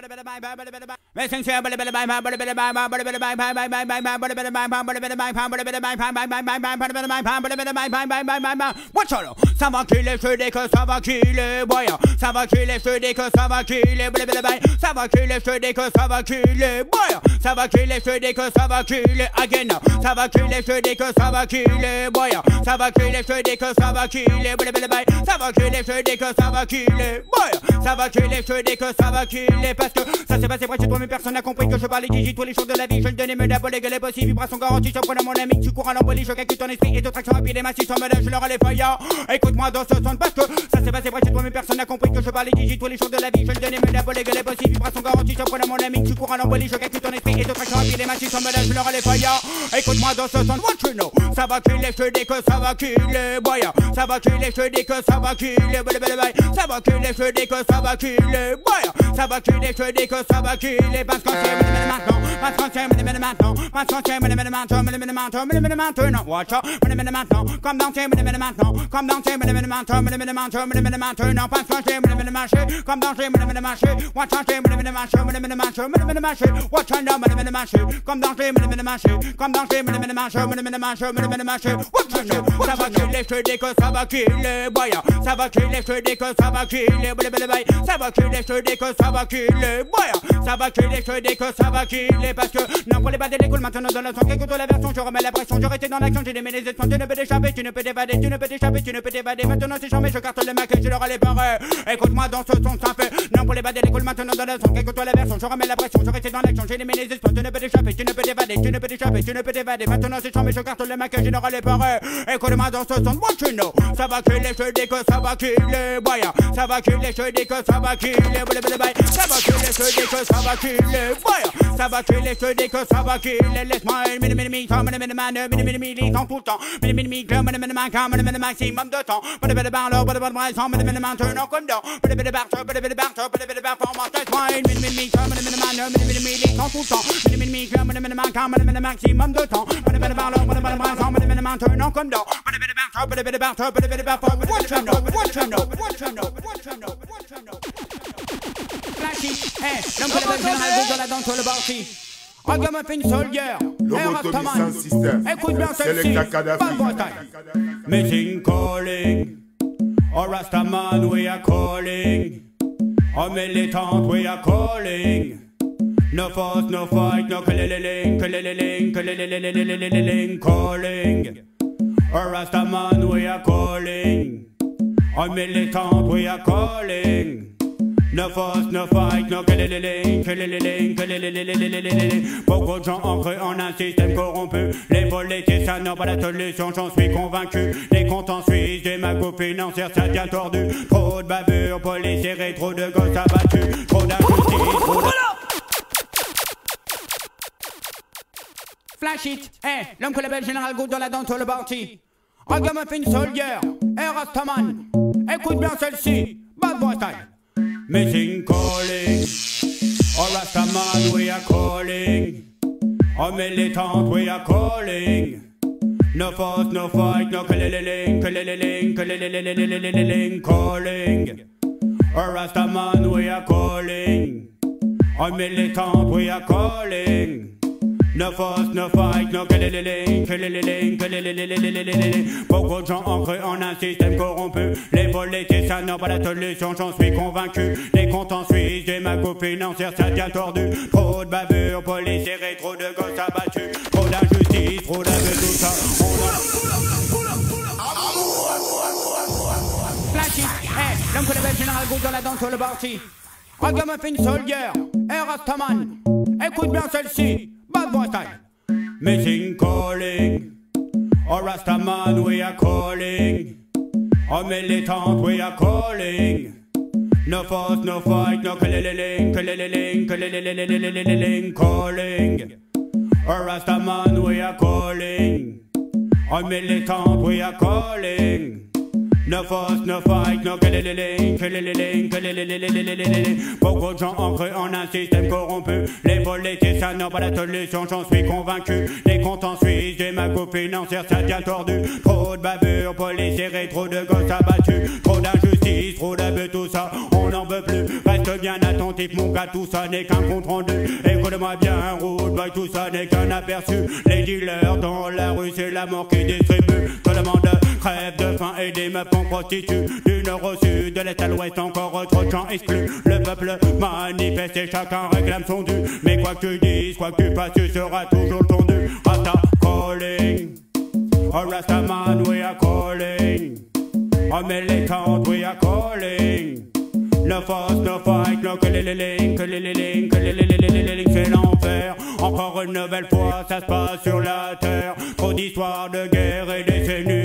Watchalo. Savakile södeko savakile baya. Savakile södeko savakile bile bile bay. Savakile södeko savakile baya. Savakile södeko savakile agena. Savakile södeko savakile baya. Savakile södeko savakile bile bile bay. Savakile södeko savakile baya. ça va culer, je dis que ça va culer parce que ça s'est passé près chez toi, mais personne n'a compris que je parlais digit tous les jours de la vie. Je le donnais, me d'abord, les gueules possibles, vibrations garanties. Je prenais mon ami, tu cours à l'embolie, je calcule ton esprit et de traction rapide et massif. Sans me je leur les faillants. Ah. Écoute-moi dans ce sens parce que ça s'est passé près chez toi, mais personne n'a compris que je parlais digit tous les jours de la vie. Je le donnais, me d'abord, les gueules possibles, vibrations garanties. Je mon ami, tu cours à l'embolie, je calcule ton esprit et de traction rapide et massif. Sans me je leur les faillants. Ah. Écoute-moi dans ce sens, what you know? Ça va culer, je dis que ça va culer, boya. Ah. Ça va culer, je dis que ça va culer, ça va culer, je dis que ça va killer boy ça va killer je te dis que ça va killer parce qu'on sait maintenant parce qu'on sait maintenant parce qu'on sait maintenant maintenant maintenant watch out maintenant comme dans c'est maintenant comme dans c'est maintenant maintenant maintenant parce qu'on sait maintenant comme dans c'est maintenant watch out c'est maintenant maintenant maintenant watch out maintenant comme dans c'est maintenant comme dans c'est maintenant maintenant watch out ça va killer je dis que ça va killer boy ça va killer je dis que ça va killer ça va killer je dis que ça va killer boy ça va killer je dis que ça va killer parce que non pour les bas de l'école maintenant dans le son que la version je remets la pression. Je restais dans l'action j'ai démêlé les espoirs tu ne peux t'échapper tu ne peux t'évader tu ne peux t'échapper tu ne peux t'évader. Maintenant c'est charmé je carte le mec et je leur les barres. Écoute-moi dans ce son ça fait non pour les bas de l'école maintenant dans le son que la version je remets la pression. Je restais dans l'action j'ai démêlé les espoirs tu ne peux t'échapper tu ne peux t'évader tu ne peux t'échapper tu ne peux t'évader. Maintenant c'est charmé je carte le mec et je leur les barres. Écoute-moi dans ce son what you know? Ça va killer je dis que ça va killer boy ça va killer je dis que ça killer ça va killer je dis que ça va killer boy ça va killer je dis que ça mini mini une mini man mini mini mini temps tout le temps mini mini mini comme une mini man une mini maximum de temps de belle barre pas de bonne raison mini mini man turn comme dans belle barre pas de belle barre pas de belle performance laisse-moi une mini mini comme une mini man mini mini mini temps tout le temps mini mini mini comme une mini man une mini maximum de temps de belle barre pas de bonne raison mini mini man turn comme dans de belle barre pas de belle performance what you what you know what you know what you know what you know Flashy, hey, l'homme que générales dans la danse sur le Soldier, Lobotomy Sound System. Écoute bien celle-ci, Time. Missing calling, or Rastaman we are calling, or militant we are calling. No fuss, no fight, no killililing, killililing, killililing, calling. Or Rastaman we are calling, or militant we are calling. No fuss, no fight, no killililing, killililing, killililing. Beaucoup de gens ancrés en un système corrompu. Les politiciens, ça n'a pas la solution, j'en suis convaincu. Les comptes en Suisse, des magos financières, ça tient tordu. Trop de bavures policières, trop de gosses abattus. Trop d'injustice, trop. Flash it, hey, l'homme que l'appelle Général Good dans la danse sur le parti. Ragamuffin Soldier, hey Rastaman, écoute bien celle-ci, Bad Boy Style. Missing calling, or Rastaman we are calling, or militant we are calling. No fuss, no fight, no killililing, killililing, killililing, calling. Or Rastaman we are calling, or militant we are calling. No fuss, no fight, no killililing, killililing, killililing. Beaucoup de gens ancrés en un système corrompu. Les politiciens n'ont pas la solution, j'en suis convaincu. Les comptes en Suisse, des magos financières, ça tient tordu. Trop de bavures policières et trop de gosses abattus. Trop d'injustice, trop d'abus, tout ça. On a... Hey, l'homme que l'appelle Général Good dans la danse le parti. Hey Rastaman, écoute bien celle-ci. Bad boy style. Missing calling, or Rastaman we are calling, or militant we are calling. No fuss, no fight, no killililing, killililing, killililing, calling. Or Rastaman we are calling, or militant we are calling. No force, no fight, no kelelele, kelelele, kelelele, Beaucoup de gens ancrés en un système corrompu. Les politiciens n'ont pas la solution, j'en suis convaincu. Les comptes en Suisse, des magouilles financières, ça tient tordu. Trop de bavures, policiers, trop de gosses abattus. Trop d'injustice, trop d'abus, tout ça, on n'en veut plus. Reste bien attentif, mon gars, tout ça n'est qu'un compte rendu. Écoute-moi bien, route boy, tout ça n'est qu'un aperçu. Les dealers dans la rue, c'est la mort qui distribue. Tout le monde crève de faim et des meufs en prostitue. Du nord au sud, de l'est à l'ouest, encore trop de gens exclus. Le peuple manifeste et chacun réclame son dû. Mais quoi que tu dises, quoi que tu fasses, tu seras toujours tondu. Rasta calling. Oh, Rasta man, we are calling. Oh, militant, we are calling. No force, no fight, no keleleling, keleleling, keleleling, c'est l'enfer. Encore une nouvelle fois, ça se passe sur la terre. Trop d'histoires de guerre et d'essais.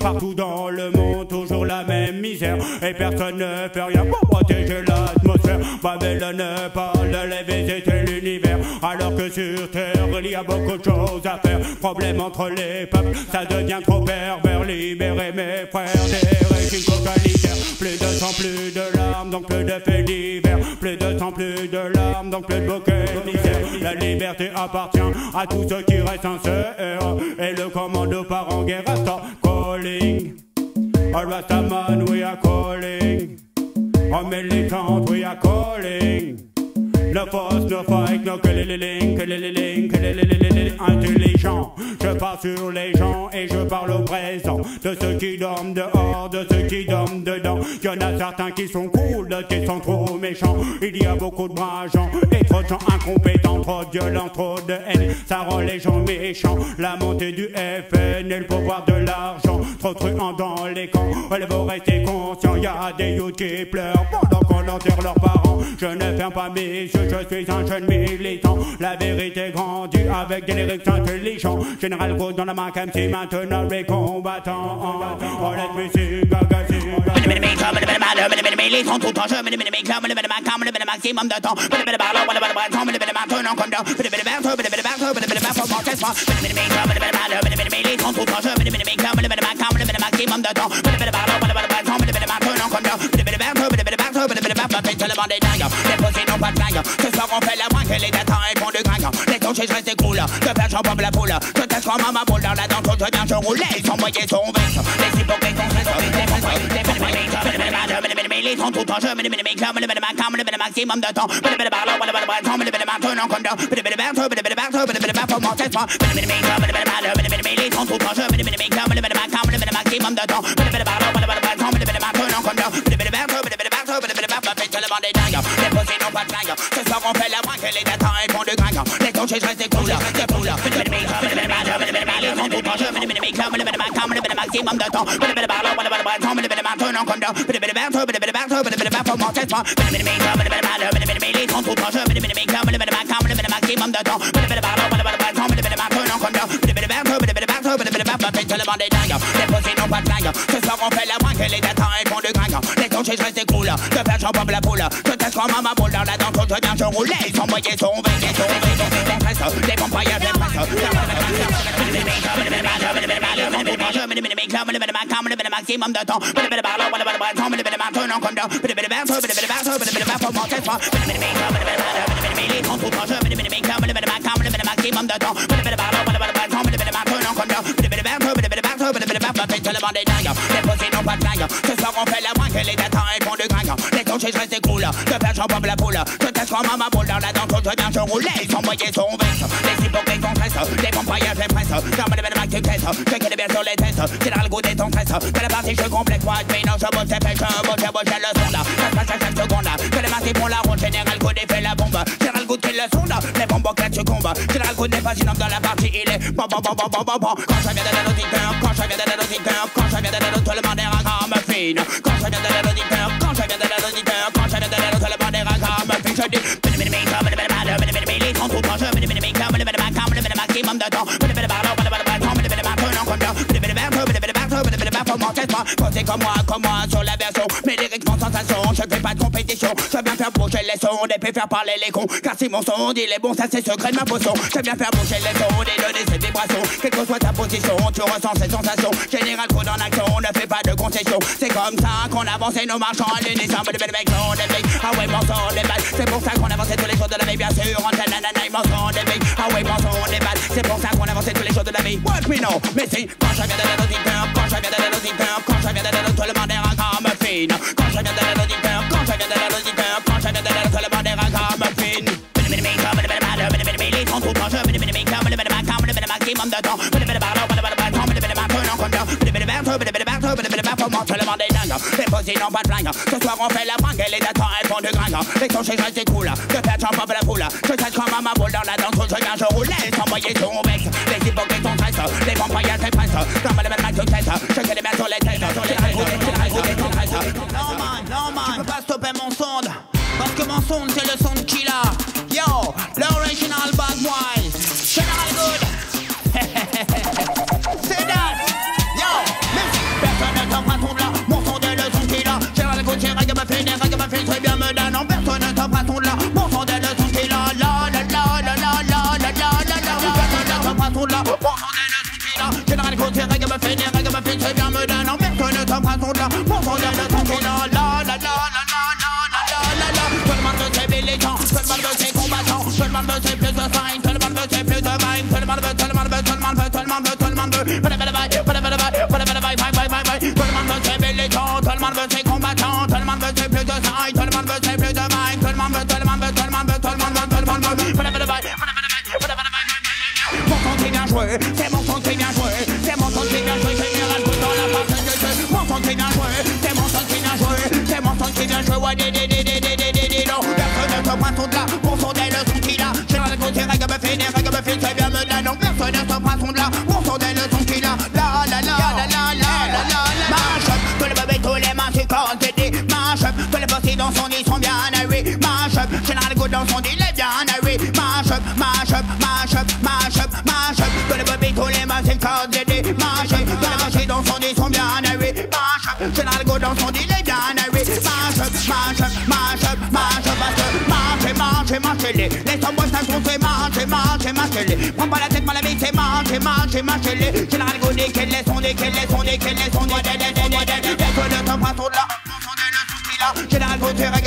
Partout dans le monde, la même misère. Et personne ne fait rien pour protéger l'atmosphère. Babylone parle de visiter l'univers. Alors que sur terre, il y a beaucoup de choses à faire. Problème entre les peuples, ça devient trop pervers. Libérer mes frères des régimes totalitaires. Plus de sang, plus de larmes, donc plus de faits divers. Plus de sang, plus de larmes, donc plus de bouquets. La liberté appartient à tous ceux qui restent sincères. Et le commando part en guerre resta calling. All Rastaman, we are calling. All militant, we are calling. No force, no fight, no keleleling, intelligent. Je pars sur les gens et je parle au présent. De ceux qui dorment dehors, de ceux qui dorment dedans. Y en a certains qui sont cool, d'autres qui sont trop méchants. Il y a beaucoup de bras gens et trop de gens incompétents, trop de trop de haine. Ça rend les gens méchants. La montée du FN et le pouvoir de l'argent. Trop truands dans les camps. Il faut rester conscient, y a des youths qui pleurent pendant qu'on enterre leurs parents. Je ne ferme pas mes yeux, je suis un jeune militant. La vérité grandit avec des lyrics intelligents. Général Gaulle dans la main, comme si maintenant les combattants. On laisse musique, gagazi, militant tout en jeu, maximum de temps. Militant tout maximum de temps. Tout le monde est dingue. Les posés n'ont pas de dingue. Ce soir, on fait la moins que les et font du gringue. Les touches, je reste cool. Que faire, j'en pompe la poule. Je teste comme ma boule dans la dent, je viens, je roule. Ils sont moyens, sont vexes. Les hypocrites sont stressés. Les français, les les sont tout en jeu, mais les méclats, mais les macam, mais le maximum de temps. Mais les barlots, mais les barlots, mais les maintenant comme dans. Mais les berceaux, mais les berceaux, mais les berceaux, mon test, mais les méclats, mais les barlots, mais les sont tout les méclats, les maximum de les mais les mais les maintenant les mais le vent des dingues. Les pussy n'ont pas de gagne. Ce soir, on fait la braque, les datas, elles font de gagne. Les touches, je reste cool, je des dingues, les pussy n'ont pas de gagne, ce soir on fait la braque, les datas elles font de gagne, Donc j'ai dressé cool, de la poule Je transforme ma boule dans la danse, je viens, je roule Ils sont voyés, sont veillés, sont veillés Les presses, les vampires, les presses maximum pas de dingue. Ce soir, on fait la moins que les datas et font du gringue. Les touches, je reste cool. Que faire, j'en la poule. Je teste comme boule dans la dent, je viens, je roule. Ils sont moyens, sont vexes. Les hypocrites sont stress. Les vampires, je presse. Dans mes max, tu caisses. Je connais bien sur les tests. Général Good et ton stress. Que la partie, je complète. Moi, je non, je bosse, pêche, je bosse, je bosse, le son. Ça se passe à chaque seconde. Que les masses font la route. Général Good fait la bombe. le sonda Les bombes que tu combats Tu la connais pas sinon dans la partie il est bon bon bon bon bon bon bon Quand ça vient de l'auditeur Quand ça vient de l'auditeur Quand ça vient de l'auditeur Le monde est ragame fine Quand ça vient de l'auditeur Quand ça vient de l'auditeur Quand ça vient de l'auditeur Le monde est ragame fine Je dis Ils sont tous proches Ils sont tous proches Ils sont tous proches Ils sont tous proches Ils sont tous proches posez comme moi, comme moi sur la version, mais lyriquement sans sensation. Je fais pas de compétition. Je viens faire bouger les sondes et puis faire parler les cons. Car si mon son il est bon, ça c'est secret de ma potion. Je viens faire bouger les sondes et donner cette vibration. Quelle que soit ta position, tu ressens cette sensation. Général coup en action, ne fais pas de concession. C'est comme ça qu'on avance et nous marchons à l'unisson. Le bel mec, on est big. Ah ouais, mon son est bad. C'est pour ça qu'on avance tous les jours de la vie, bien sûr. On mon son est big. Ah ouais, mon son bad. C'est pour ça qu'on avance tous les jours de la vie. Watch me now. Mais si, quand je viens de l'auditeur, quand je viens de l'auditeur, quand je viens de l'auditeur, tout le monde est comme fine. Quand je viens de l'auditeur, quand je viens de l'auditeur, quand je viens de l'auditeur, tout le monde est comme fine. Les sons tout en jeu, maximum de temps. Pour Déposé non pas de blague Ce soir on fait la bringue et les datas font de gringue Les ton chez c'est cool De faire j'en la poule Je tâche comme un maboule dans la danse Je gagne je roule Les envoyés sont bêtes Les hypocrites sont tristes Les vampires c'est prince Dans ma même la tête Je les mets sur les têtes veut signes. Tout le monde veut ses plus. Tout le monde veut, tout plus de signes. Tout le monde veut mash up, mash up. Que les bobby, tous les des les machines dans son lit sont bien arrivées, mash up. Chez l'algo dans son lit, bien arrivées, mash up, mash up, mash. Parce que mash et mash et mash les. Laisse ton bois s'affronter, mash et mash et mash les. Prends pas la tête, mal la vie, c'est mash et mash et mash les. Chez l'algo, nickel, laisse on nickel, laisse on nickel, laisse on nickel, laisse on nickel. Laisse le temps prendre son là, on s'en est le souci là.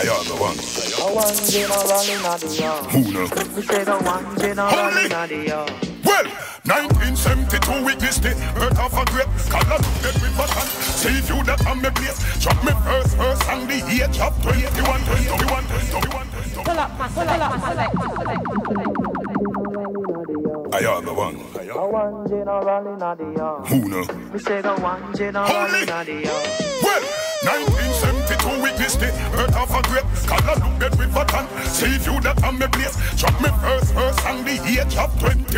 I am the one. The one general in the yard. Who know? We say the one general in the yard. Well, 1972 witness the birth of a great color dead with button. See you that on me place. Drop me first verse on the age of 21, 21, 21, 21. Pull up, pull up, pull up. I am the one. The one general in the yard. Who know? We say the one general in the yard. Well, 1972 witness the birth of a great color look dead with button. See you that on me place. Drop me first verse on the age of 21.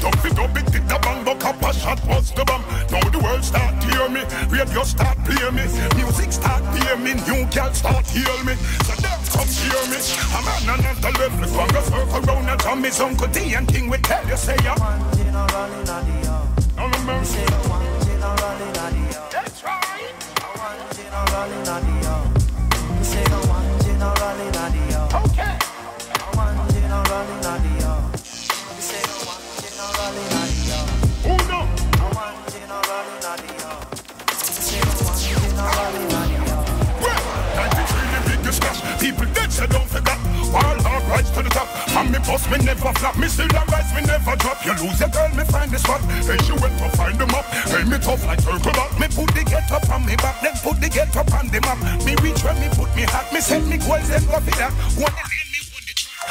Don't be don't did the bang, but copper shot was the bomb. Now the world start hear me, radio start play me, music start play me, new girl start hear me. So them come hear me. I'm on another level. From the circle around and Tom is Uncle D and King will tell you say ya. No no mercy. rolling on the And me never flop. Me still a rise, me never drop. You lose your girl, me find the spot. Hey, she went to find them up. Hey, me tough like circle back. Me put the get up on me back. Then put the get up on the map. Me reach when me put me hat. Me send me goals, then go for that. One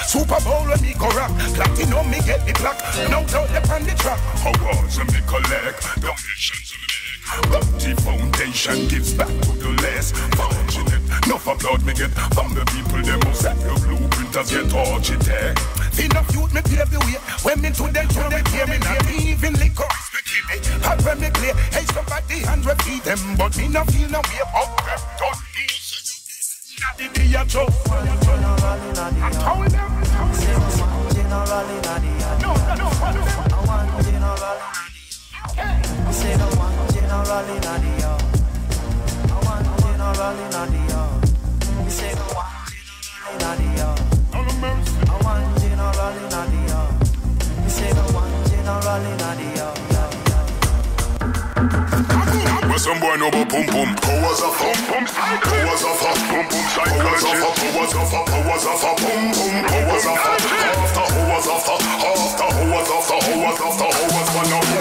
Super Bowl when me go rock Platinum me get the plaque No doubt they on the track Awards and me collect Donations and me make Bounty Foundation gives back to the less fortunate Enough applaud me get from the people Them who set your blueprinters get architect eh? Enough youth me pave the way When me to them to them hear me not even liquor respect me Hard when me clear Hey somebody hand feed them But me not feel no way them Don't the day a tough. I told them. General in the No, no, no. I want general. I say the one general in the yard. I want general in the yard. Me say the yard. Some boy know Powers of Powers of a psychology Powers of a powers of a pum pum Powers of a After after After after after of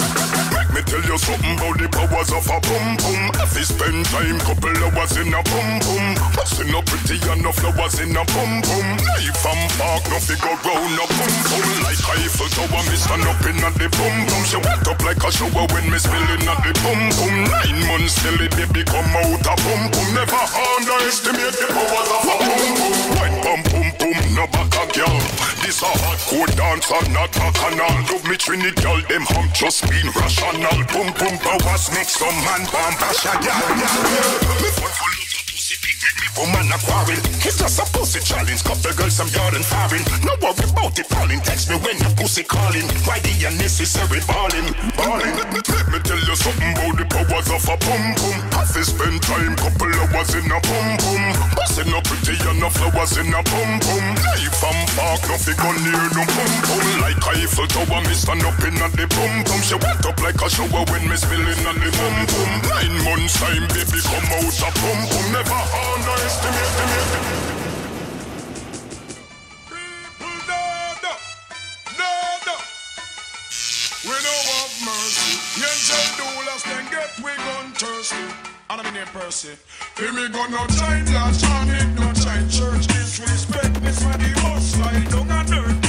me tell you something about the powers of a pum pum If you spend time couple hours in a pum pum Busting up pretty and no flowers in a pum pum. Life and park no figure round a pum pum. Like Eiffel Tower me stand up in a the pum pum. She wet up like a shower when me spilling at the pum pum. Nine months till it baby come out a pum pum. Never underestimate the powers of a pum pum. Wine pum pum pum no back a girl. This a hardcore dancer not a canal. Love me Trinity girl them hum just being rational. Pum pum powers make some man bomb bash a girl Me fun me woman a quarrel. It's just a pussy challenge. Couple girls some yard and foreign No worry about it falling. Text me when the pussy calling. Why the unnecessary balling Balling Let me tell you something about the powers of a pum pum Have spend time couple hours in a pum pum Busting up pretty and no flowers in a pum pum Life and park no figure near no pum pum Like Eiffel Tower me stand up in a the pum pum She wet up like a shower when me spilling on the pum pum Nine months time baby come out a pum pum Never underestimate the We don't have mercy. Angel Doolas can get we gun thirsty. I'm in here, Percy. Feel me gun no child last on it, no child church. Disrespect me for the most slide down and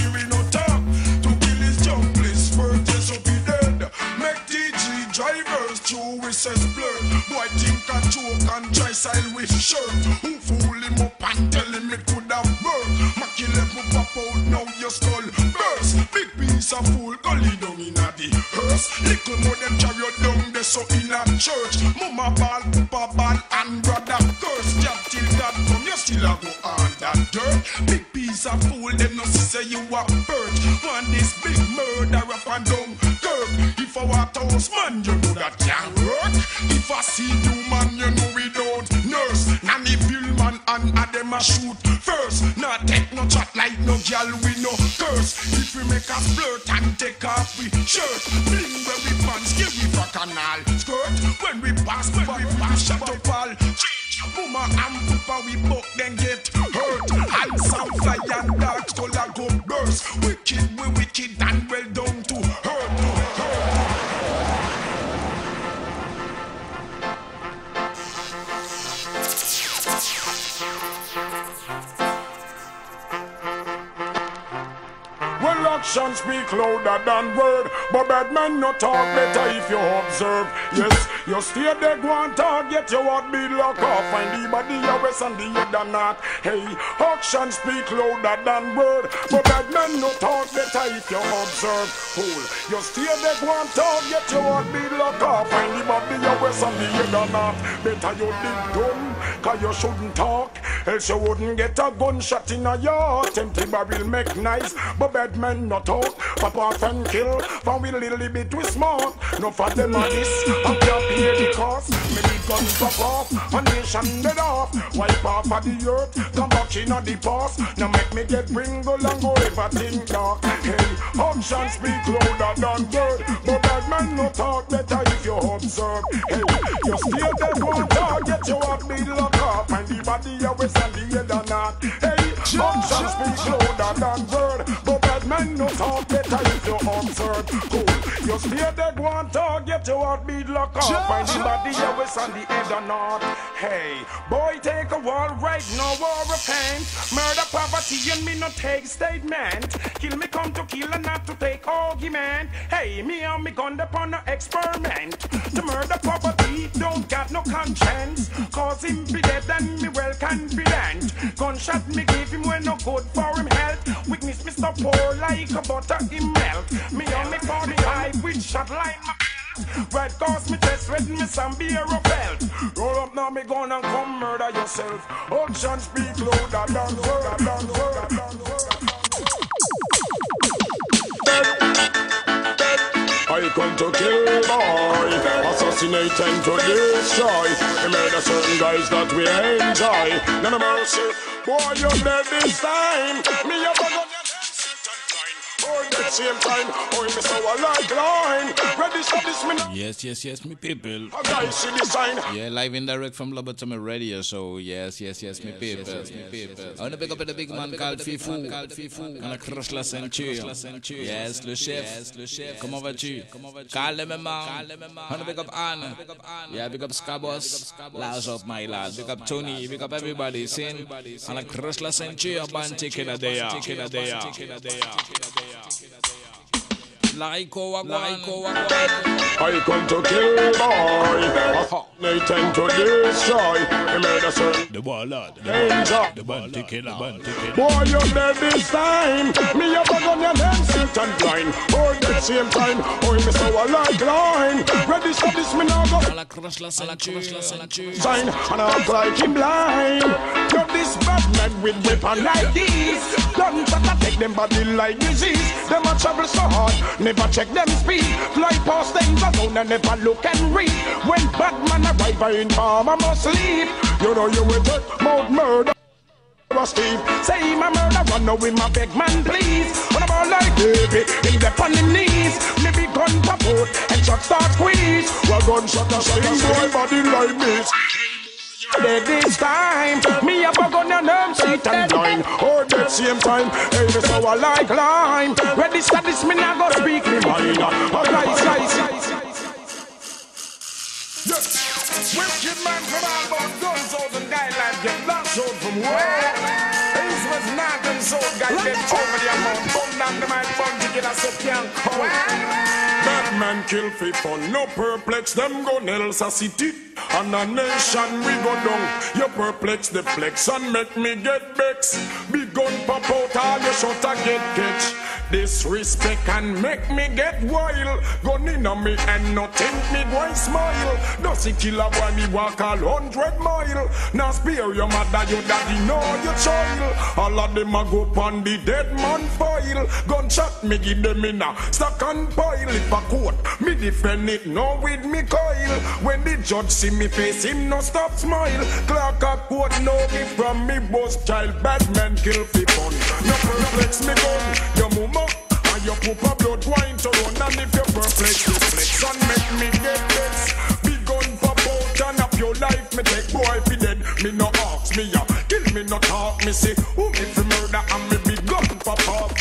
with says blur. Boy think I choke and try style with shirt. Who fool him up and tell him it could have worked. Macky level pop out now your skull burst. Big piece of fool gully down in a the hearse. Little more than chariot down there so in a church. Mama ball, papa ball and brother curse. Jab till God come you still a go on that dirt. Big piece of fool them no see say you a bird. One this house man you know that can't work. If I see you man you know we don't nurse. Nanny bill man and a them a shoot first. Not take no chat like no girl we no curse. If we make us flirt and take off we shirt. Bling where we pants give we for canal skirt. When we pass when we pass shut up all. Mama and papa we both then get hurt. Handsome fly and dark color go burst. Wicked we wicked and well action speak louder than word, but bad man no talk better if you observe. Yes, you stay there, go and target your what be lock off, find the body your west and the and not. Hey, action speak louder than word, but bad man no talk better if you observe. Fool, you stay there, go and target your what be lock off, find the body your west and the and not. Better you dig dumb, cause you shouldn't talk, else you wouldn't get a gunshot in a yard. Empty barrel make nice, but bad men no talk. Pop off and kill, for we a little bit too smart. No for them are this, I can't pay the cost. Me the pop off, and nation dead off. Wipe off of the earth, come back in on the past. Now make me get wringle and go everything dark. Hey, options speak louder than word, but bad man no talk better if you observe. Hey, you stay there one target, you have me lock up, and the body west and the head or not. Hey, options speak louder than word, but bad men no talk better if you observe. Cool, you stay there one target, you have me lock up, Find the body you west and the head or not. Hey, boy, take a wall right, no war of pain. Murder, poverty, and me no take statement. Kill me come to kill and not to take argument. Hey, me and me gun upon no experiment. To murder poverty, don't got no conscience. Cause him be dead and me well confident. Gunshot me give him when no good for him health. Weakness stop pour like a butter in melt. Me on me 45 with shot line my Right cause me test with me some beer or belt. Roll up now me gonna come murder yourself. Ocean speak louder than word, than word, than word. I come to kill boy, assassinate and to destroy. We made a certain guys that we enjoy. None of mercy, boy you're dead this time. Me up Oh, oh, yes, yes, yes, me people. A guy see the sign. Yeah, live and direct from Lobotomy Radio. So yes, yes, yes, me people. me people. I wanna pick up the big man called Fifu. Gonna crush la ceinture. Yes, le chef. le chef. Comment vas-tu? Calme man. I Wanna pick up Anne. Yeah, pick up Scabos. Large up my lad. Pick up Tony. Pick up everybody. Sin. Gonna crush la ceinture. Ban ticket a day. Ticket a day. Ticket a day. Laiko wagwan. I come to kill boy. They tend to destroy. They made a certain The ballad. danger. The bounty killer. Bounty killer. Boy, you're dead this time. Me up a gun, your name sit and blind. Oh, at the same time, oh, me so I like line. Ready, so this me now go. Gonna crush la ceinture. Sign, and I act like him blind. You're this bad man with weapon like these. Don't try to take them body like disease. Them a travel so hard, never check them speed. Fly past danger zone and never look and read. When Batman arrive, I inform I must leave. You know you will take mouth murder. Steve, say my murder run with my big man, please. When I'm all like baby, in the on him knees, me gun pop out and shot start squeeze. Well, gunshot a sting boy body like this. Dead this time, me a bug on your nerve, seat and blind. Oh, that same time, hey, so I like line. Ready, start this, me now go speak me mind. Oh, slice, slice, slice, slice. Yes, wicked man from all about guns out and guidelines get lost from where? East, west, north and south, guys get over the amount. Bum down the mic, bum to get us up, can't come. Batman kill fun, no perplex them go Nelsa City. And a nation we go down. You perplex the flex and make me get vex. Big gun pop out, all your shot a get catch. Disrespect and make me get wild. Gun in on me and not think me boy smile. Does it kill a boy me walk a hundred mile? Now spare your mother, your daddy, know your child. All of them a go on the dead man file. Gunshot me give them in a stock and pile. If a court, me defend it no with me coil. When the judge see me face, him no stop smile. Clark a court know me from me boss child. Bad man kill fun. No perplex me gun, your mama. And your papa blood wine to run And if you perplex, you flex And make me get vex Big gun pop out and up your life Me take boy fi dead Me no ask me ya Kill me no talk me say Who me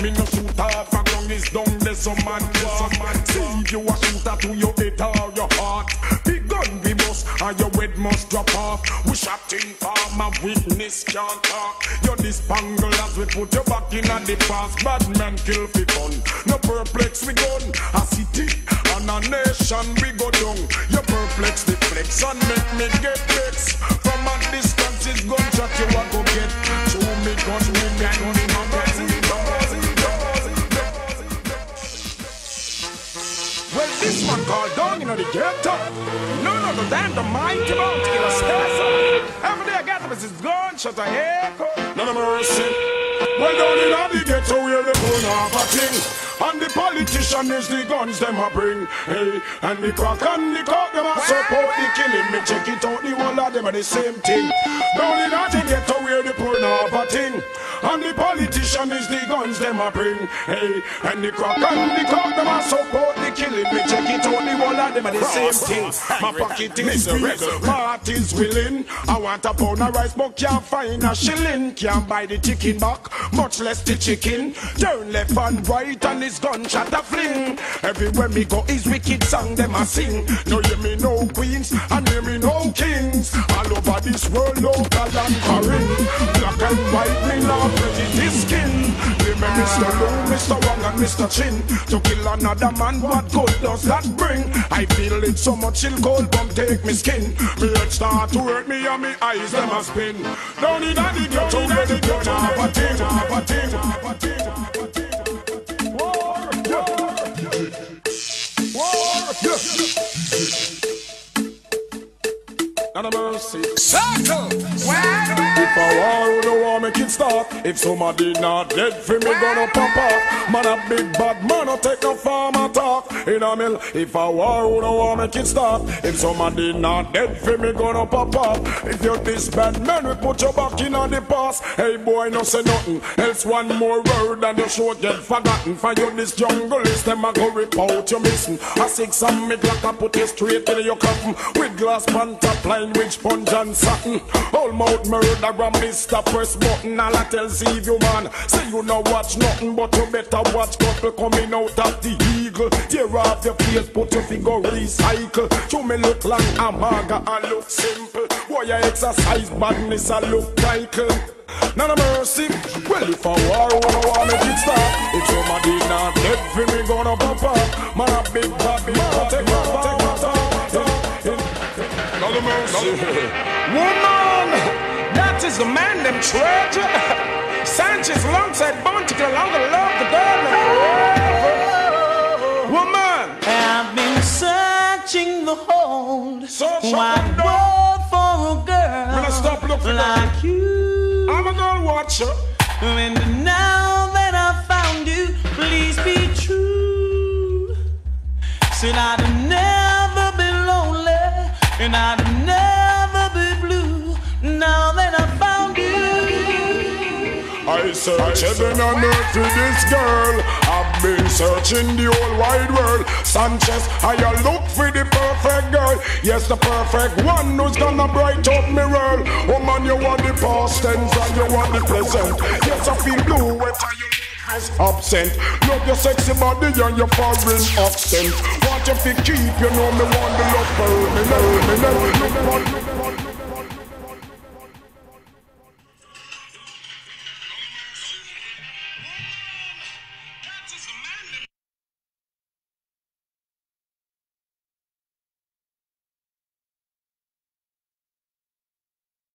Me no shoot off A gun is down There's some man There's some man. See if you a shooter to your head or your heart. Big gun we bust And your head must drop off. We shot in farm A witness can't talk. You're dispangle as we put your back in at the past. Bad man kill fi fun No perplex we gun. A city and a nation we go down. You perplex the flex and make me get vex From a distance it's gunshot you a go get. Show me gun can me no one called down in the ghetto. None other than the mighty Bounty Killer Stessa. Every day I get up is gone, shut a echo. None of mercy. Well, down in the ghetto where they burn off a thing. And the politician is the guns them a bring. Hey, and the crack and the cock them a support the killing. Me check it out, the whole of them are the same thing. Down in the ghetto where they burn off a thing. And the politician is the guns them a bring. Hey, and the crack and the cock them a support the killing. Me check it out, the whole of them are the same thing. My pocket is big, heart is willing. I want a pound of rice, but can't find a shilling. Can't buy the chicken back, much less the chicken. Turn left and right, and it's gunshot a fling. Everywhere me go is wicked song them a sing. No hear me no queens, and hear me no kings. All over this world, local and foreign. Black and white, me now pretty skin. Blame Mr. Low, Mr. Wong, and Mr. Chin. To kill another man, what good does that bring? I feel it so much, it'll cold bomb take me skin. Me head start to hurt me, and me eyes them a spin. Don't need any gun, don't need any gun, have a tin, have a tin, have a tin. War, war, war, war, war, war, war, not a mercy. Circle. If I war, no war make it stop. If somebody not dead for me, gonna pop off. Man a big bad man, no take no farmer talk. In a mill, if I war, no war make it stop. If somebody not dead for me, gonna pop off. If you're this bad man, we put you back in on the past. Hey boy, no say nothing. Else one more word and your show get forgotten. For you this jungle is them a go rip out you missing. I six some me glock, I put you straight in your coffin. With glass pan top line, with sponge and satin. All mouth murder, Mr. Press button. All I tell see you man. Say you no watch nothing, but you better watch couple coming out of the eagle. Tear off your face, put your finger recycle. You me look like a maga and look simple. Why you exercise badness and look title. None of mercy. Well, if I war, I want to make it stop. If somebody not dead for me, gonna pop up. Man, a big man, take my take my time. Of mercy. Woman, that is the man, them treasure. Sanchez alongside Bounty, longer love the God Woman, I've been searching the whole Search wide world for a girl When I stop looking like you. I'm a girl watcher. And now that I found you, please be true. Said I'd never and I'd never be blue. Now that I found you. I search heaven earth for this girl. I've been searching the whole wide world. Sanchez, I look for the perfect girl. Yes, the perfect one who's gonna bright up my world. Woman, you want the past tense and you want the present. Yes, I feel blue when you has absent. Love your sexy body and your foreign accent. Want you to keep, you know me want the love permanent. Look, look,